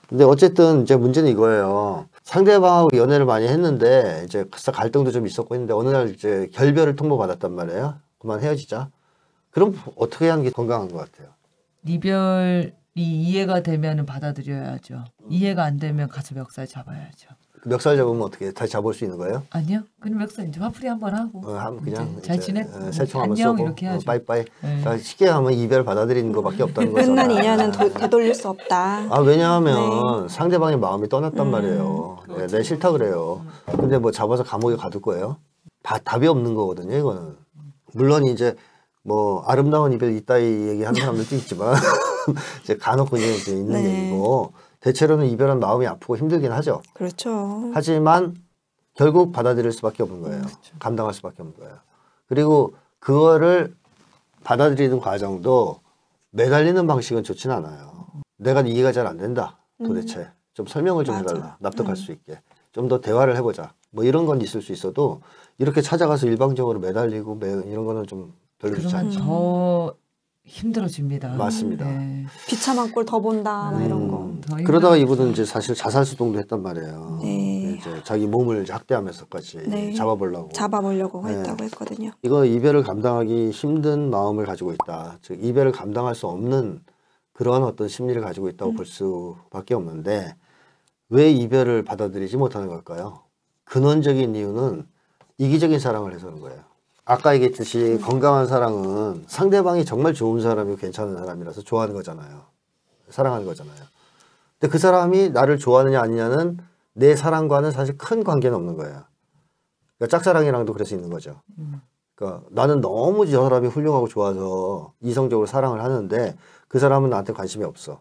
근데 어쨌든 이제 문제는 이거예요. 상대방하고 연애를 많이 했는데 이제 갈등도 좀 있었고 했는데 어느 날 이제 결별을 통보받았단 말이에요. 그만 헤어지자. 그럼 어떻게 하는 게 건강한 것 같아요? 이별이 이해가 되면 받아들여야죠. 이해가 안 되면 가서 멱살 잡아야죠. 멱살 잡으면 어떻게 다시 잡을 수 있는 거예요? 아니요. 그럼 멱살 이제 화풀이 한번 하고 어, 한- 그냥 이제 잘 지내? 어, 새총 한번 안녕 쏘고 이렇게 어, 해야죠. 빠이빠이. 네. 쉽게 하면 이별 받아들이는 것밖에 없다는 거죠. 끝난 인연은 도- 되돌릴 수 없다. 아 왜냐하면 상대방의 마음이 떠났단 음, 말이에요. 네, 그렇죠. 내 싫다 그래요. 근데 뭐 잡아서 감옥에 가둘 거예요? 다 답이 없는 거거든요. 이거는 물론 이제 뭐 아름다운 이별 이따위 얘기하는 사람들도 있지만 이제 간혹 그냥 이제 있는 네. 얘기고 대체로는 이별한 마음이 아프고 힘들긴 하죠. 그렇죠. 하지만 결국 받아들일 수밖에 없는 거예요. 감당할 수밖에 없는 거예요. 그리고 그거를 받아들이는 과정도 매달리는 방식은 좋진 않아요. 내가 이해가 잘 안 된다. 도대체 좀 설명을 좀 음. 맞아. 해달라. 납득할 수 있게. 좀 더 대화를 해보자. 뭐 이런 건 있을 수 있어도 이렇게 찾아가서 일방적으로 매달리고 매, 이런 거는 좀 별로 좋지 않죠. 더 힘들어집니다. 맞습니다. 네. 비참한 꼴 더 본다 막 이런 거. 음, 더 그러다가. 이분은 이제 사실 자살 수동도 했단 말이에요. 네. 이제 자기 몸을 학대하면서까지 네. 잡아보려고. 잡아보려고 네. 했다고 했거든요. 이거 이별을 감당하기 힘든 마음을 가지고 있다. 즉 이별을 감당할 수 없는 그러한 어떤 심리를 가지고 있다고 볼 수밖에 없는데 왜 이별을 받아들이지 못하는 걸까요? 근원적인 이유는 이기적인 사랑을 해서는 거예요. 아까 얘기했듯이 건강한 사랑은 상대방이 정말 좋은 사람이고 괜찮은 사람이라서 좋아하는 거잖아요. 사랑하는 거잖아요. 근데 그 사람이 나를 좋아하느냐 아니냐는 내 사랑과는 사실 큰 관계는 없는 거예요. 그러니까 짝사랑이랑도 그럴 수 있는 거죠. 그러니까 나는 너무 저 사람이 훌륭하고 좋아서 이성적으로 사랑을 하는데 그 사람은 나한테 관심이 없어.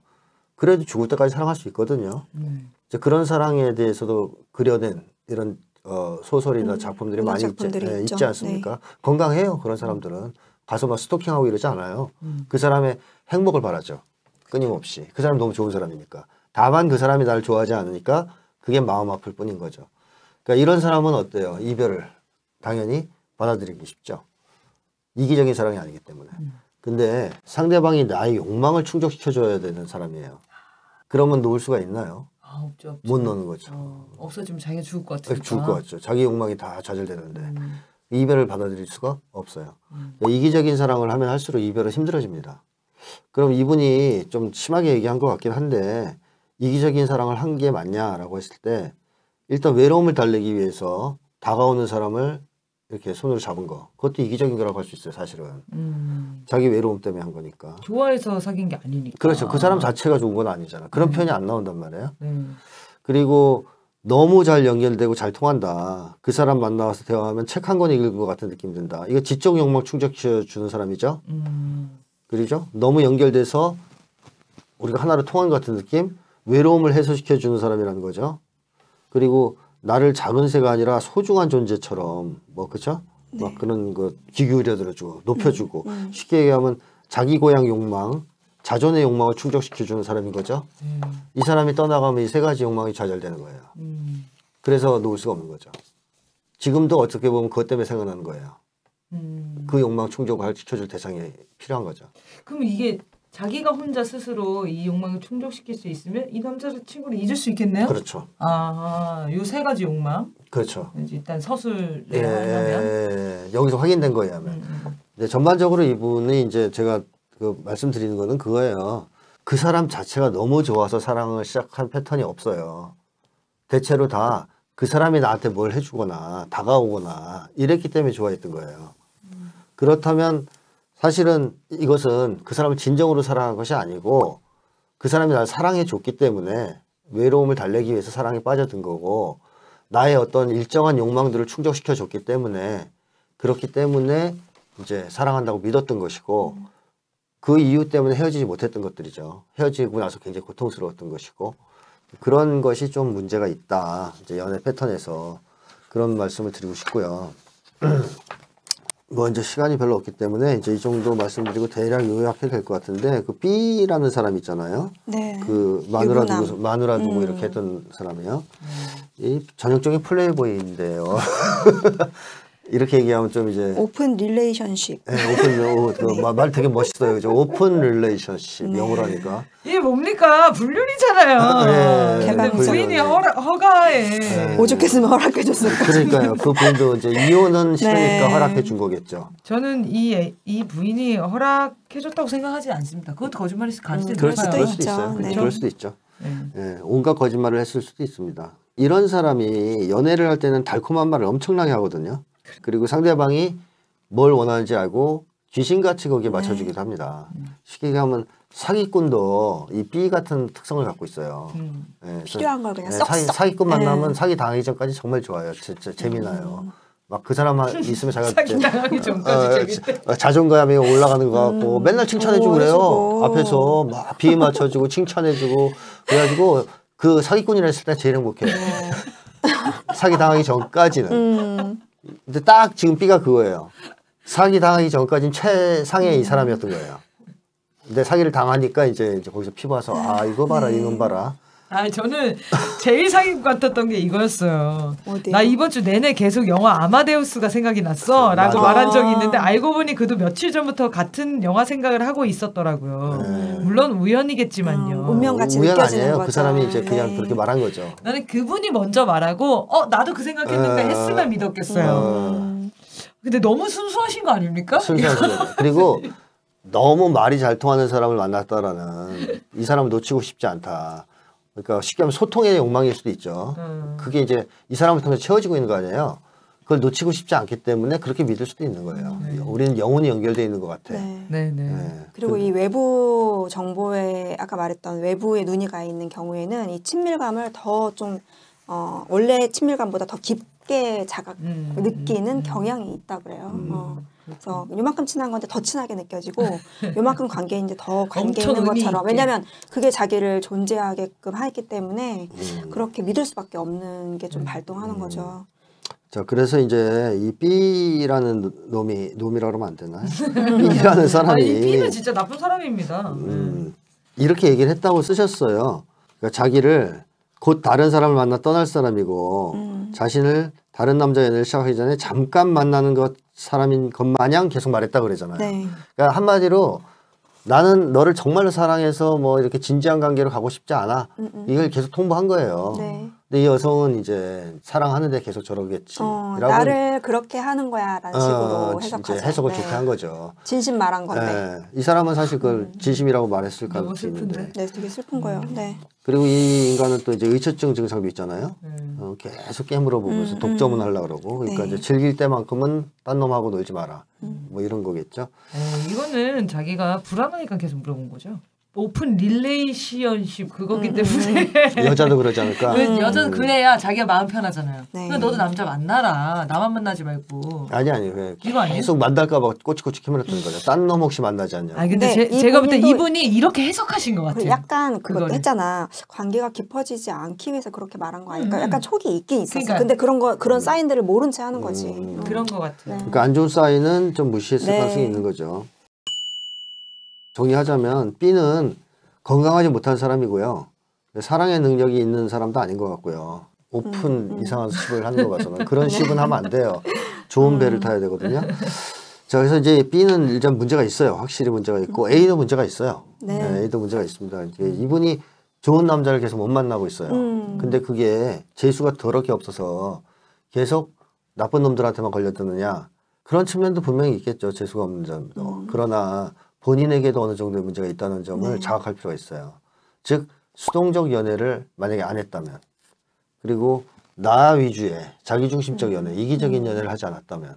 그래도 죽을 때까지 사랑할 수 있거든요. 네. 이제 그런 사랑에 대해서도 그려낸 이런 어, 소설이나 음, 작품들이 많이 있지, 작품들이 예, 있죠. 있지 않습니까? 건강해요 그런 사람들은 가서 막 스토킹하고 이러지 않아요. 음. 그 사람의 행복을 바라죠. 끊임없이 그 사람 너무 좋은 사람이니까. 다만 그 사람이 나를 좋아하지 않으니까 그게 마음 아플 뿐인 거죠. 그러니까 이런 사람은 어때요? 이별을 당연히 받아들이기 쉽죠. 이기적인 사랑이 아니기 때문에. 근데 상대방이 나의 욕망을 충족시켜줘야 되는 사람이에요. 그러면 놓을 수가 있나요? 아, 없죠, 없죠. 못 놓는 거죠. 어, 없어지면 자기가 죽을 것 같으니까. 죽을 것 같죠. 자기 욕망이 다 좌절되는데 음, 이별을 받아들일 수가 없어요. 음. 이기적인 사랑을 하면 할수록 이별은 힘들어집니다. 그럼 이분이 좀 심하게 얘기한 것 같긴 한데 이기적인 사랑을 한 게 맞냐라고 했을 때 일단 외로움을 달래기 위해서 다가오는 사람을 이렇게 손으로 잡은 거 그것도 이기적인 거라고 할 수 있어요 사실은 음. 자기 외로움 때문에 한 거니까 좋아해서 사귄 게 아니니까. 그렇죠 그 사람 자체가 좋은 건 아니잖아 그런 표현이 안 나온단 말이에요 네. 그리고 너무 잘 연결되고 잘 통한다. 그 사람 만나서 대화하면 책 한 권 읽은 것 같은 느낌 든다. 이거 지적 욕망 충족시켜 주는 사람이죠. 음. 그러죠? 너무 연결돼서 우리가 하나로 통한 것 같은 느낌? 외로움을 해소시켜 주는 사람이라는 거죠. 그리고 나를 작은 새가 아니라 소중한 존재처럼 뭐 그렇죠? 막 그런 거 기울여 들어주고 높여주고 음. 쉽게 얘기하면 자기 고향 욕망, 자존의 욕망을 충족시켜 주는 사람인 거죠. 네. 이 사람이 떠나가면 이 세 가지 욕망이 좌절되는 거예요. 음. 그래서 놓을 수가 없는 거죠. 지금도 어떻게 보면 그것 때문에 생각나는 거예요. 음. 그 욕망 충족을 시켜줄 대상이 필요한 거죠. 그럼 이게 자기가 혼자 스스로 이 욕망을 충족시킬 수 있으면 이 남자 친구를 잊을 수 있겠네요. 그렇죠. 아, 요 세 가지 욕망. 그렇죠. 일단 서술 예, 내용하면. 여기서 확인된 거예요. 하면. 음, 음. 근데 전반적으로 이분이 이제 제가 그 말씀드리는 거는 그거예요. 그 사람 자체가 너무 좋아서 사랑을 시작한 패턴이 없어요. 대체로 다 그 사람이 나한테 뭘 해주거나 다가오거나 이랬기 때문에 좋아했던 거예요. 그렇다면 사실은 이것은 그 사람을 진정으로 사랑한 것이 아니고 그 사람이 나를 사랑해 줬기 때문에 외로움을 달래기 위해서 사랑에 빠져든 거고 나의 어떤 일정한 욕망들을 충족시켜 줬기 때문에 그렇기 때문에 이제 사랑한다고 믿었던 것이고 그 이유 때문에 헤어지지 못했던 것들이죠. 헤어지고 나서 굉장히 고통스러웠던 것이고 그런 것이 좀 문제가 있다. 이제 연애 패턴에서 그런 말씀을 드리고 싶고요. 뭐 이제 시간이 별로 없기 때문에 이제 이 정도 말씀드리고 대략 요약해야 될것 같은데 그 B라는 사람 있잖아요. 네. 그 마누라 유부남. 두고 마누라 두고 음. 이렇게 했던 사람이요. 이 전형적인 플레이보이인데요. 이렇게 얘기하면 좀 이제 open relationship. 네, 오픈 그 마- 말 되게 멋있어요. 그죠? open relationship 네. 영어라니까. 이게 뭡니까 불륜이잖아요. 네, 근데 개방적. 부인이 허라, 허가해. 네. 오죽했으면 허락해 줬을까. 그러니까요. 그 분도 이제 이혼은 싫으니까 네. 허락해 준 거겠죠. 저는 이, 애- 이 부인이 허락해 줬다고 생각하지 않습니다. 그것도 거짓말일 가능성이 음, 높아요. 그럴 수도 있죠. 네. 그럴 수도 있죠. 네. 예, 온갖 거짓말을 했을 수도 있습니다. 이런 사람이 연애를 할 때는 달콤한 말을 엄청나게 하거든요. 그리고 상대방이 뭘 원하는지 알고 귀신같이 거기에 맞춰주기도 합니다. 쉽게 얘기하면 사기꾼도 이 B 같은 특성을 갖고 있어요. 음. 예, 그래서 필요한 걸 그냥 예, 쏙쏙. 사기, 사기꾼 만나면 네. 사기 당하기 전까지 정말 좋아요. 진짜 재미나요. 막그 사람 한- 있으면 자기가 사기 당하기 전까지 재밌대. 어, 자존감이 올라가는 것 같고 맨날 칭찬해주고 오, 그래요. 해주고. 앞에서 막 비위 맞춰주고 칭찬해주고 그래가지고 그 사기꾼이라 했을 때 제일 행복해요. 사기 당하기 전까지는. 음. 근데 딱 지금 B가 그거예요. 사기 당하기 전까지는 최상의 이 사람이었던 거예요. 근데 사기를 당하니까 이제, 이제 거기서 피봐서 아 이거 봐라 이놈 봐라. 아 저는 제일 사기꾼 같았던 게 이거였어요. 어디요? 나 이번 주 내내 계속 영화 아마데우스가 생각이 났어. 라고 맞아. 말한 적이 아. 있는데 알고 보니 그도 며칠 전부터 같은 영화 생각을 하고 있었더라고요. 네. 물론 우연이겠지만요. 음, 운명같이 우연 느껴지는 아니에요. 거죠. 그 사람이 이제 그냥 네. 그렇게 말한 거죠. 나는 그분이 먼저 말하고 어 나도 그 생각했는데 어. 했으면 믿었겠어요. 음. 근데 너무 순수하신 거 아닙니까? 순수한 거죠. 그리고 너무 말이 잘 통하는 사람을 만났다라는 이 사람을 놓치고 싶지 않다. 그러니까 쉽게 하면 소통의 욕망일 수도 있죠. 음. 그게 이제 이 사람을 통해서 채워지고 있는 거 아니에요. 그걸 놓치고 싶지 않기 때문에 그렇게 믿을 수도 있는 거예요. 우리는 영혼이 연결돼 있는 것 같아. 네. 네 네. 네. 그리고 이 외부 정보에 아까 말했던 외부에 눈이 가 있는 경우에는 이 친밀감을 더좀 어, 원래 친밀감보다 더 깊게 자각 음, 느끼는 음, 경향이 있다 그래요. 음. 어. 그래서 요만큼 친한 건데 더 친하게 느껴지고 요만큼 관계인데 더 관계 있는 것처럼. 왜냐하면 그게 자기를 존재하게끔 하기 때문에 음. 그렇게 믿을 수밖에 없는 게좀 음. 발동하는 거죠. 자, 그래서 이제 이 B라는 놈이 놈이라고 그러면 안 되나? B라는 사람이 아니 B는 진짜 나쁜 사람입니다. 음, 이렇게 얘기를 했다고 쓰셨어요. 그러니까 자기를 곧 다른 사람을 만나 떠날 사람이고 음. 자신을 다른 남자 연애를 시작하기 전에 잠깐 만나는 것 사람인 것 마냥 계속 말했다 그러잖아요. 네. 그러니까 한마디로 나는 너를 정말로 사랑해서 뭐 이렇게 진지한 관계로 가고 싶지 않아. 음, 음. 이걸 계속 통보한 거예요. 네. 근데 이 여성은 이제 사랑하는데 계속 저러겠지. 어, 라고 나를 그렇게 하는 거야라는 식으로 어, 해석하죠. 이제 해석을 네. 좋게 한 거죠. 진심 말한 건데. 예, 이 사람은 사실 그걸 진심이라고 말했을 가능성이 있는데. 슬픈데. 네, 되게 슬픈 거예요. 네. 그리고 이 인간은 또 이제 의처증 증상도 있잖아요. 음. 어, 계속 캐물어 보면서 음, 독점은 음. 하려고 그러고. 그러니까 네. 이제 즐길 때만큼은 딴 놈하고 놀지 마라. 음. 뭐 이런 거겠죠. 어, 이거는 자기가 불안하니까 계속 물어본 거죠. open relationship 그거기 음, 때문에 여자도 그러지 않을까? 그 여자는 그래야 자기가 마음 편하잖아요. 네. 그러니까 너도 남자 만나라. 나만 만나지 말고. 아니 아니 왜 이거 아니에요? 계속 만날까봐 꼬치꼬치 캐물었던 거죠. 딴놈 혹시 만나지 않냐. 아 근데 네, 제, 제가 볼 때 이분이 이렇게 해석하신 것 같아요. 약간 그것도 그거를. 했잖아. 관계가 깊어지지 않기 위해서 그렇게 말한 거 아닐까? 음. 약간 촉이 있긴 있었어. 그러니까. 근데 그런 거 그런 사인들을 모른 채 하는 거지. 음. 어. 그런 것 같아 요. 네. 그러니까 안 좋은 사인은 좀 무시했을 네. 가능성이 있는 거죠. 정리하자면 B는 건강하지 못한 사람이고요. 사랑의 능력이 있는 사람도 아닌 것 같고요. 오픈 음, 음. 이상한 습을 하는 거 봐서는 그런 식은 하면 안 돼요. 좋은 배를 타야 되거든요. 자, 그래서 이제 B는 일단 문제가 있어요. 확실히 문제가 있고 A도 문제가 있어요. 네. 네, A도 문제가 있습니다. 이제 이분이 좋은 남자를 계속 못 만나고 있어요. 음. 근데 그게 재수가 더럽게 없어서 계속 나쁜 놈들한테만 걸려드느냐 그런 측면도 분명히 있겠죠. 재수가 없는 점도. 음. 그러나 본인에게도 어느 정도의 문제가 있다는 점을 네. 자각할 필요가 있어요. 즉 수동적 연애를 만약에 안 했다면 그리고 나 위주의 자기중심적 연애, 이기적인 연애를 하지 않았다면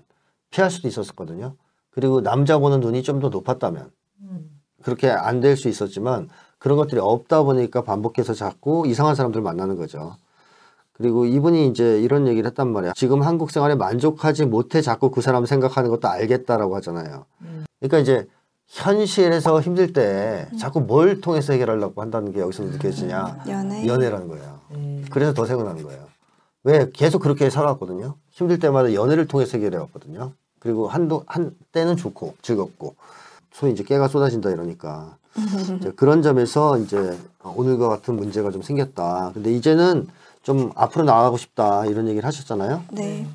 피할 수도 있었거든요. 그리고 남자 보는 눈이 좀 더 높았다면 음. 그렇게 안 될 수 있었지만 그런 것들이 없다 보니까 반복해서 자꾸 이상한 사람들 만나는 거죠. 그리고 이분이 이제 이런 얘기를 했단 말이야. 지금 한국 생활에 만족하지 못해 자꾸 그 사람 생각하는 것도 알겠다라고 하잖아요. 음. 그러니까 이제 현실에서 힘들 때 자꾸 뭘 통해서 해결하려고 한다는 게 여기서 느껴지냐. 연애. 연애라는 거예요. 네. 그래서 더 생각나는 거예요. 왜 계속 그렇게 살아왔거든요. 힘들 때마다 연애를 통해서 해결해 왔거든요. 그리고 한도 한 때는 좋고 즐겁고 소위 이제 깨가 쏟아진다 이러니까 이제 그런 점에서 이제 오늘과 같은 문제가 좀 생겼다. 근데 이제는 좀 앞으로 나가고 싶다 이런 얘기를 하셨잖아요. 네.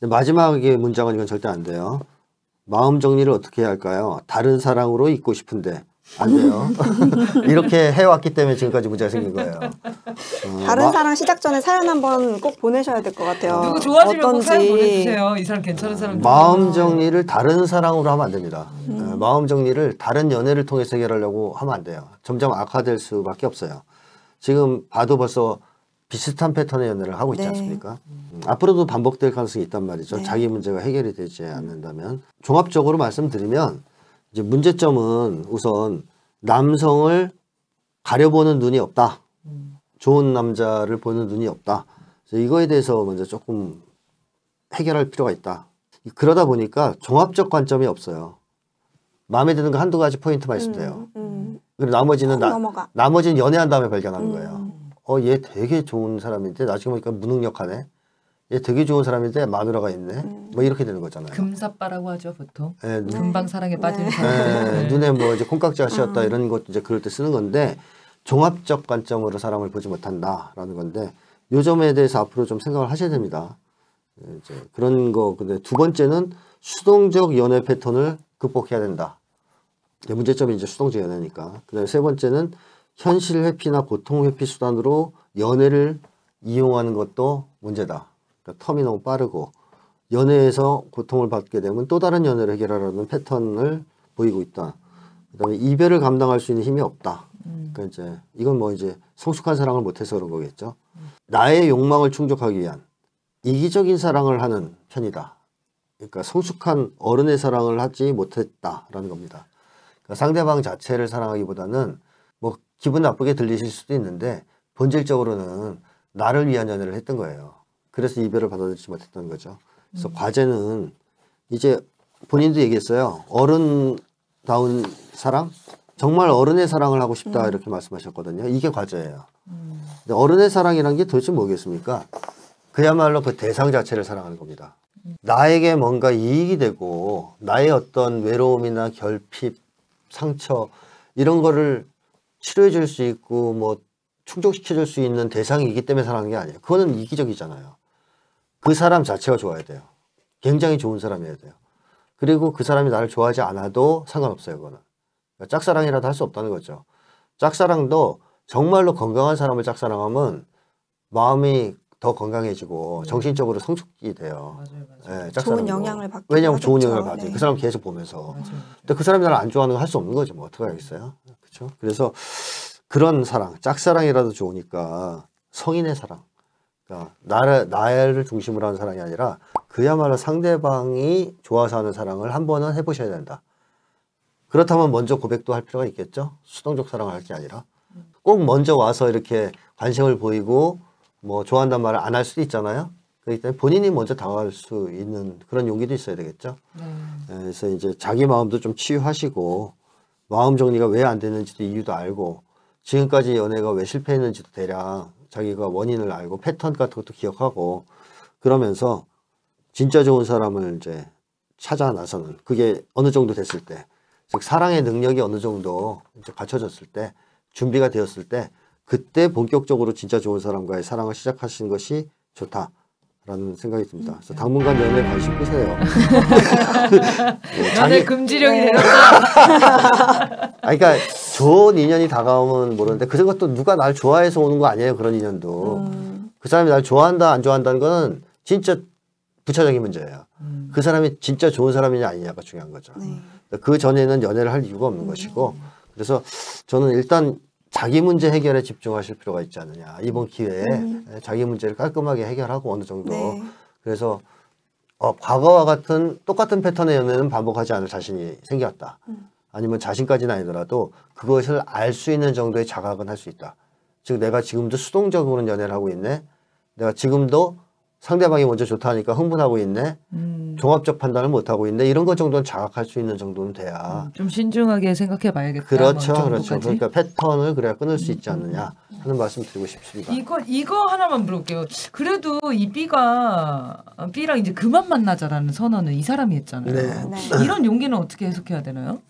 마지막에 문장은 이건 절대 안 돼요. 마음 정리를 어떻게 해야 할까요? 다른 사랑으로 있고 싶은데 안 돼요. 이렇게 해왔기 때문에 지금까지 문제가 생긴 거예요. 어, 다른 마- 사랑 시작 전에 사연 한번 꼭 보내셔야 될 것 같아요. 누구 좋아지면 꼭 사연 보내주세요. 이 사람 괜찮은 사람. 마음. 정리를 다른 사랑으로 하면 안 됩니다. 어, 마음 정리를 다른 연애를 통해서 해결하려고 하면 안 돼요. 점점 악화될 수밖에 없어요. 지금 봐도 벌써 비슷한 패턴의 연애를 하고 있지 네. 않습니까? 음, 앞으로도 반복될 가능성이 있단 말이죠. 네. 자기 문제가 해결이 되지 않는다면. 종합적으로 말씀드리면 이제 문제점은 우선 남성을 가려보는 눈이 없다. 좋은 남자를 보는 눈이 없다. 그래서 이거에 대해서 먼저 조금 해결할 필요가 있다. 그러다 보니까 종합적 관점이 없어요. 마음에 드는 거 한두 가지 포인트만 있으면 돼요. 음, 그리고 나머지는 음. 나, 넘어가. 나머지는 연애한 다음에 발견하는 음. 거예요. 어, 얘 되게 좋은 사람인데 나중에 보니까 무능력하네. 얘 되게 좋은 사람인데 마누라가 있네. 음. 뭐 이렇게 되는 거잖아요. 금사빠라고 하죠 보통. 예, 눈- 금방 사랑에 빠지는 네. 사람. 예, 눈에 뭐 이제 콩깍지가 씌었다 음. 이런 것도 이제 그럴 때 쓰는 건데 종합적 관점으로 사람을 보지 못한다라는 건데 요 점에 대해서 앞으로 좀 생각을 하셔야 됩니다. 예, 이제 그런 거 근데 두 번째는 수동적 연애 패턴을 극복해야 된다. 문제점이 이제 수동적 연애니까. 그다음에 세 번째는 현실 회피나 고통 회피 수단으로 연애를 이용하는 것도 문제다. 그러니까 텀이 너무 빠르고 연애에서 고통을 받게 되면 또 다른 연애를 해결하려는 패턴을 보이고 있다. 그다음에 이별을 감당할 수 있는 힘이 없다. 그러니까 이제 이건 뭐 이제 성숙한 사랑을 못해서 그런 거겠죠. 나의 욕망을 충족하기 위한 이기적인 사랑을 하는 편이다. 그러니까 성숙한 어른의 사랑을 하지 못했다라는 겁니다. 그러니까 상대방 자체를 사랑하기보다는 뭐 기분 나쁘게 들리실 수도 있는데 본질적으로는 나를 위한 연애를 했던 거예요. 그래서 이별을 받아들이지 못했던 거죠. 그래서 과제는 이제 본인도 얘기했어요. 어른다운 사랑? 정말 어른의 사랑을 하고 싶다 이렇게 말씀하셨거든요. 이게 과제예요. 근데 어른의 사랑이란 게 도대체 뭐겠습니까? 그야말로 그 대상 자체를 사랑하는 겁니다. 나에게 뭔가 이익이 되고 나의 어떤 외로움이나 결핍, 상처 이런 거를 치료해 줄 수 있고 뭐 충족시켜 줄 수 있는 대상이기 때문에 사랑하는 게 아니에요. 그거는 이기적이잖아요. 그 사람 자체가 좋아야 돼요. 굉장히 좋은 사람이어야 돼요. 그리고 그 사람이 나를 좋아하지 않아도 상관없어요, 그거는. 그러니까 짝사랑이라도 할 수 없다는 거죠. 짝사랑도 정말로 건강한 사람을 짝사랑하면 마음이 더 건강해지고 정신적으로 성숙이 돼요. 맞아요, 맞아요. 예, 좋은. 영향을 받기 왜냐하면 좋은 하겠죠. 영향을 받죠. 네. 그 사람 계속 보면서. 맞아요. 근데 그 사람이 나를 안 좋아하는 거 할 수 없는 거지 뭐 어떻게 하겠어요? 그렇죠? 그래서 그런 사랑, 짝사랑이라도 좋으니까 성인의 사랑, 그러니까 나를 나를 중심으로 하는 사랑이 아니라 그야말로 상대방이 좋아서 하는 사랑을 한 번은 해보셔야 된다. 그렇다면 먼저 고백도 할 필요가 있겠죠? 수동적 사랑을 할 게 아니라 꼭 먼저 와서 이렇게 관심을 보이고 뭐 좋아한다는 말을 안 할 수도 있잖아요. 그렇기 때문에 본인이 먼저 다가갈 수 있는 그런 용기도 있어야 되겠죠. 네. 예, 그래서 이제 자기 마음도 좀 치유하시고 마음 정리가 왜 안 되는지도 이유도 알고 지금까지 연애가 왜 실패했는지도 대략 자기가 원인을 알고 패턴 같은 것도 기억하고 그러면서 진짜 좋은 사람을 이제 찾아 나서는 그게 어느 정도 됐을 때, 즉 사랑의 능력이 어느 정도 이제 갖춰졌을 때, 준비가 되었을 때, 그때 본격적으로 진짜 좋은 사람과의 사랑을 시작하시는 것이 좋다 라는 생각이 듭니다. 그래서 당분간 연애에 관심 끄세요. 네, 연애 금지령이 네. 내렸다. 아, 그러니까 좋은 인연이 다가오면 모르는데 그것도 누가 날 좋아해서 오는 거 아니에요 그런 인연도 음, 그 사람이 날 좋아한다 안 좋아한다는 거는 진짜 부차적인 문제예요 음. 그 사람이 진짜 좋은 사람이냐 아니냐가 중요한 거죠 네. 그 전에는 연애를 할 이유가 없는 것이고 그래서 저는 일단 자기 문제 해결에 집중하실 필요가 있지 않느냐 이번 기회에 예, 자기 문제를 깔끔하게 해결하고 어느 정도 네. 그래서 어, 과거와 같은 똑같은 패턴의 연애는 반복하지 않을 자신이 생겼다. 아니면 자신까지는 아니더라도 그것을 알 수 있는 정도의 자각은 할 수 있다. 즉 내가 지금도 수동적으로 연애를 하고 있네. 내가 지금도 상대방이 먼저 좋다니까 흥분하고 있네. 음, 종합적 판단을 못 하고 있네. 이런 것 정도는 자각할 수 있는 정도는 돼야. 좀 신중하게 생각해 봐야겠다. 그렇죠, 뭐 그렇죠. 정도까지. 그러니까 패턴을 그래야 끊을 수 있지 않느냐 하는 말씀 드리고 싶습니다. 이거 이거 하나만 물어볼게요. 그래도 이 B가 B랑 이제 그만 만나자라는 선언을 이 사람이 했잖아요. 네. 네. 이런 용기는 어떻게 해석해야 되나요?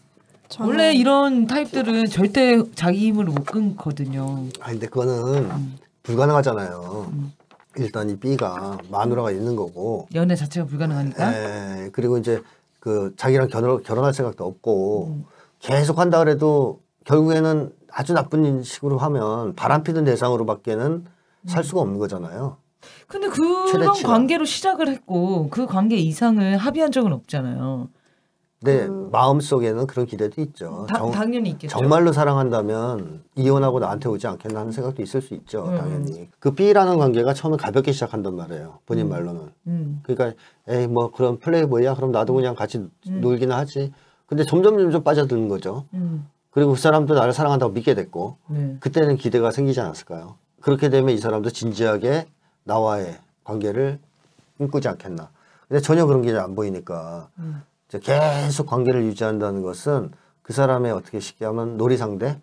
저는 원래 이런 타입들은 절대 자기 힘으로 못 끊거든요. 아 근데 그거는 음. 불가능하잖아요. 일단 이 B가 마누라가 있는 거고, 연애 자체가 불가능하니까. 에, 그리고 이제 그 자기랑 결혼 결혼할 생각도 없고 음. 계속 한다 그래도 결국에는 아주 나쁜 식으로 하면 바람 피는 대상으로밖에는 살 수가 없는 거잖아요. 근데 그런 최대치가. 관계로 시작을 했고 그 관계 이상을 합의한 적은 없잖아요. 근데 그- 마음 속에는 그런 기대도 있죠. 다- 정, 당연히 있겠죠. 정말로 사랑한다면 이혼하고 나한테 오지 않겠나 하는 생각도 있을 수 있죠. 음. 당연히. 그 B라는 관계가 처음에 가볍게 시작한단 말이에요. 본인 음. 말로는. 음. 그러니까 에이 뭐 그런 플레이보이야. 그럼 나도 그냥 같이 음. 놀기나 하지. 근데 점점 점점 빠져드는 거죠. 음. 그리고 그 사람도 나를 사랑한다고 믿게 됐고 네. 그때는 기대가 생기지 않았을까요? 그렇게 되면 이 사람도 진지하게 나와의 관계를 꿈꾸지 않겠나. 근데 전혀 그런 게 안 보이니까 음. 계속 관계를 유지한다는 것은 그 사람의 어떻게 쉽게 하면 놀이상대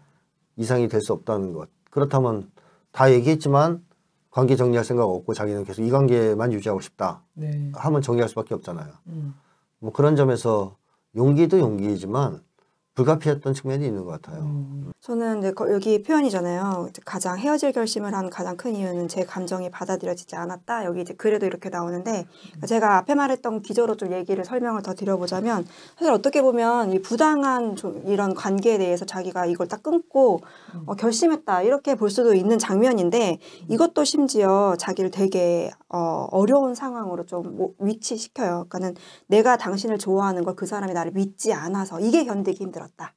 이상이 될 수 없다는 것. 그렇다면 다 얘기했지만 관계 정리할 생각 없고 자기는 계속 이 관계만 유지하고 싶다 네. 하면 정리할 수밖에 없잖아요. 음. 뭐 그런 점에서 용기도 용기이지만 불가피했던 측면이 있는 것 같아요. 음. 저는 이제 거- 여기 표현이잖아요. 가장 헤어질 결심을 한 가장 큰 이유는 제 감정이 받아들여지지 않았다. 여기 이제 글에도 이렇게 나오는데 제가 앞에 말했던 기저로 좀 얘기를 설명을 더 드려보자면 사실 어떻게 보면 이 부당한 좀 이런 관계에 대해서 자기가 이걸 딱 끊고 어, 결심했다 이렇게 볼 수도 있는 장면인데 이것도 심지어 자기를 되게 어, 어려운 상황으로 좀 모- 위치시켜요. 그러니까는 내가 당신을 좋아하는 걸 그 사람이 나를 믿지 않아서 이게 견디기 힘들었다.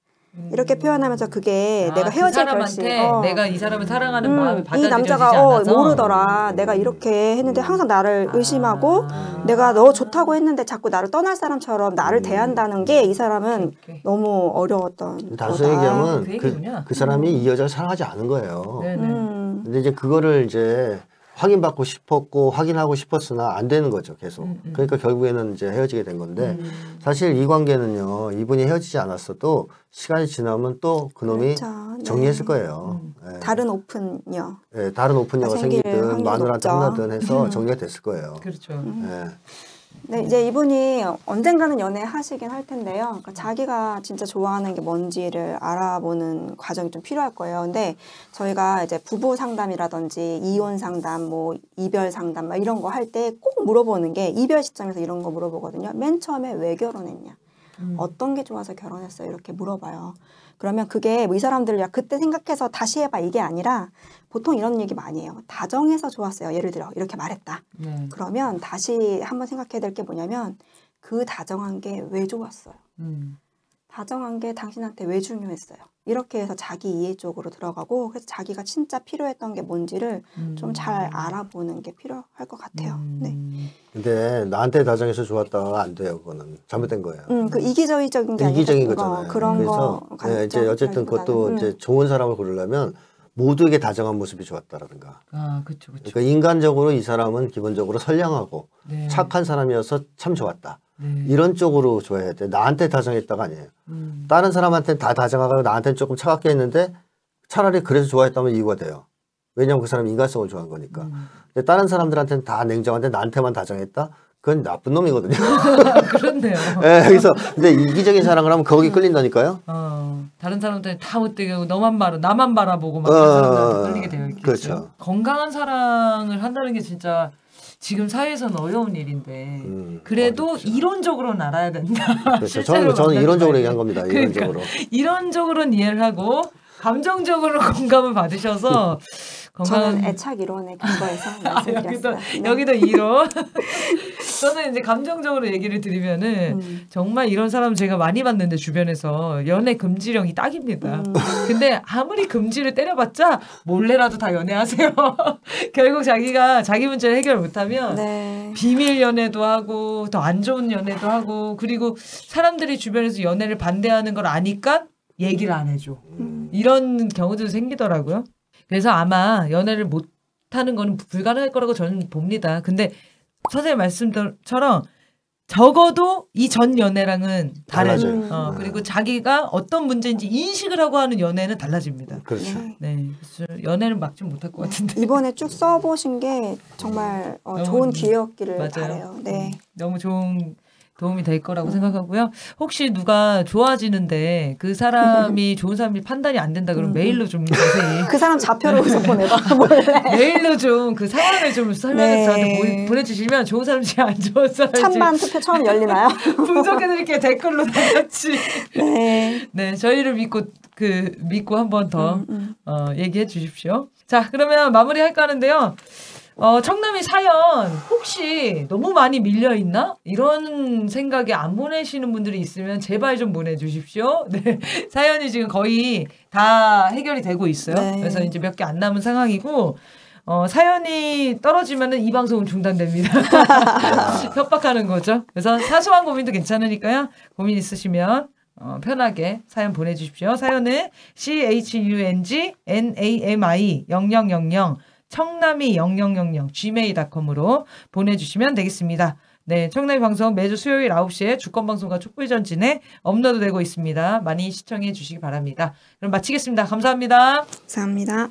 이렇게 표현하면서 그게 아, 내가 그 헤어질 사람한테 결심. 어. 내가 이 사람을 사랑하는 음, 마음이 이 받아들여지지 남자가 어, 않아서 모르더라. 내가 이렇게 했는데 항상 나를 의심하고 아. 내가 너 좋다고 했는데 자꾸 나를 떠날 사람처럼 나를 음. 대한다는 게 이 사람은 오케이. 너무 어려웠던 단순히 거다. 얘기하면 그 그, 얘기군요. 그 사람이 이 여자를 사랑하지 않은 거예요. 네네. 음. 근데 이제 그거를 이제 확인받고 싶었고 확인하고 싶었으나 안 되는 거죠 계속. 음, 음. 그러니까 결국에는 이제 헤어지게 된 건데 음. 사실 이 관계는요 이분이 헤어지지 않았어도 시간이 지나면 또 그놈이 그렇죠. 네. 정리했을 거예요. 예. 다른 오픈녀. 예, 다른 오픈녀가 생기든 마누라한테. 혼나든 해서 음. 정리가 됐을 거예요. 그렇죠. 예. 네, 이제 이분이 언젠가는 연애 하시긴 할 텐데요. 그러니까 자기가 진짜 좋아하는 게 뭔지를 알아보는 과정이 좀 필요할 거예요. 근데 저희가 이제 부부 상담이라든지 이혼 상담, 뭐 이별 상담 막 이런 거 할 때 꼭 물어보는 게 이별 시점에서 이런 거 물어보거든요. 맨 처음에 왜 결혼했냐? 음. 어떤 게 좋아서 결혼했어요? 이렇게 물어봐요. 그러면 그게 뭐 이 사람들 야 그때 생각해서 다시 해봐 이게 아니라 보통 이런 얘기 많이 해요. 다정해서 좋았어요. 예를 들어 이렇게 말했다. 네. 그러면 다시 한번 생각해야 될 게 뭐냐면 그 다정한 게 왜 좋았어요? 음. 다정한 게 당신한테 왜 중요했어요? 이렇게 해서 자기 이해 쪽으로 들어가고 그래서 자기가 진짜 필요했던 게 뭔지를 음. 좀잘 알아보는 게 필요할 것 같아요. 음. 네. 근데 나한테 다정해서 좋았다가 안 돼요. 그거는 잘못된 거예요. 음, 그 이기적인 게 이기적인 그런 거잖아요. 거, 그런 그래서 거 예, 이제 어쨌든 그것도 관점이라기보다는, 이제 좋은 사람을 고르려면 모두에게 다정한 모습이 좋았다라든가. 아, 그렇죠, 그렇죠. 그러니까 인간적으로 이 사람은 기본적으로 선량하고 네. 착한 사람이어서 참 좋았다. 네. 이런 쪽으로 좋아해야 돼. 나한테 다정했다가 아니에요. 음. 다른 사람한테는 다 다정하고 나한테는 조금 차갑게 했는데 차라리 그래서 좋아했다면 이유가 돼요. 왜냐하면 그 사람이 인간성을 좋아한 거니까. 음. 근데 다른 사람들한테는 다 냉정한데 나한테만 다정했다? 그건 나쁜 놈이거든요. 그렇네요. 예, 그래서 근데 이기적인 사랑을 하면 거기 끌린다니까요. 어, 다른 사람들은 다 못되게 하고 너만 바라 나만 바라보고 막 어, 그런 사람들한테 끌리게 되어 있겠죠. 그렇죠. 건강한 사랑을 한다는 게 진짜 지금 사회에서는 어려운 일인데 음, 그래도 어렵죠. 이론적으로는 알아야 된다. 그렇죠. 저는 저는 이론적으로. 얘기한 겁니다. 그러니까. 이론적으로. 이론적으로는 이해를 하고 감정적으로 공감을 받으셔서 저는 애착 이론에 근거해서 아, 여기도 말씀드렸어요. 네. 여기도 이론. 저는 이제 감정적으로 얘기를 드리면은 음. 정말 이런 사람 제가 많이 봤는데 주변에서 연애 금지령이 딱입니다. 음. 근데 아무리 금지를 때려봤자 몰래라도 다 연애하세요. 결국 자기가 자기 문제를 해결 못하면 네. 비밀 연애도 하고 더 안 좋은 연애도 하고 그리고 사람들이 주변에서 연애를 반대하는 걸 아니까 얘기를 안 해줘. 음. 이런 경우도 생기더라고요. 그래서 아마 연애를 못 하는 거는 불가능할 거라고 저는 봅니다. 근데 선생님 말씀처럼 적어도 이 전 연애랑은 다른 달라져요. 음. 어, 네. 그리고 자기가 어떤 문제인지 인식을 하고 하는 연애는 달라집니다. 그렇죠. 네. 네, 그래서 연애를 막지 못할 것 같은데 이번에 쭉 써보신 게 정말 어, 너무 좋은 기회였기를 맞아요. 바래요. 네. 너무 좋은 도움이 될 거라고 생각하고요. 혹시 누가 좋아지는데 그 사람이 좋은 사람이 판단이 안 된다 그러면 음. 메일로 좀 자세히 그 사람 좌표를 우선 보내봐. 메일로 좀 그 상황을 좀 설명해서 네. 저한테 보, 내주시면 좋은 사람인지 안 좋은 사람인지 찬반 투표 처음 열리나요? 분석해드릴게요 댓글로 다 같이 네. 네 저희를 믿고 그 믿고 한 번더 음, 음. 어, 얘기해 주십시오. 자 그러면 마무리 할까 하는데요. 어, 청남이 사연 혹시 너무 많이 밀려 있나 이런 생각에 안 보내시는 분들이 있으면 제발 좀 보내주십시오. 네 사연이 지금 거의 다 해결이 되고 있어요. 네. 그래서 이제 몇 개 안 남은 상황이고 어, 사연이 떨어지면은 이 방송은 중단됩니다. 협박하는 거죠. 그래서 사소한 고민도 괜찮으니까요. 고민 있으시면 어, 편하게 사연 보내주십시오. 사연은 c h u n g n a m i 0000 청남이 0000 gmail.com으로 보내주시면 되겠습니다. 네, 청남이 방송 매주 수요일 9시에 주권 방송과 촛불 전진에 업로드되고 있습니다. 많이 시청해 주시기 바랍니다. 그럼 마치겠습니다. 감사합니다. 감사합니다.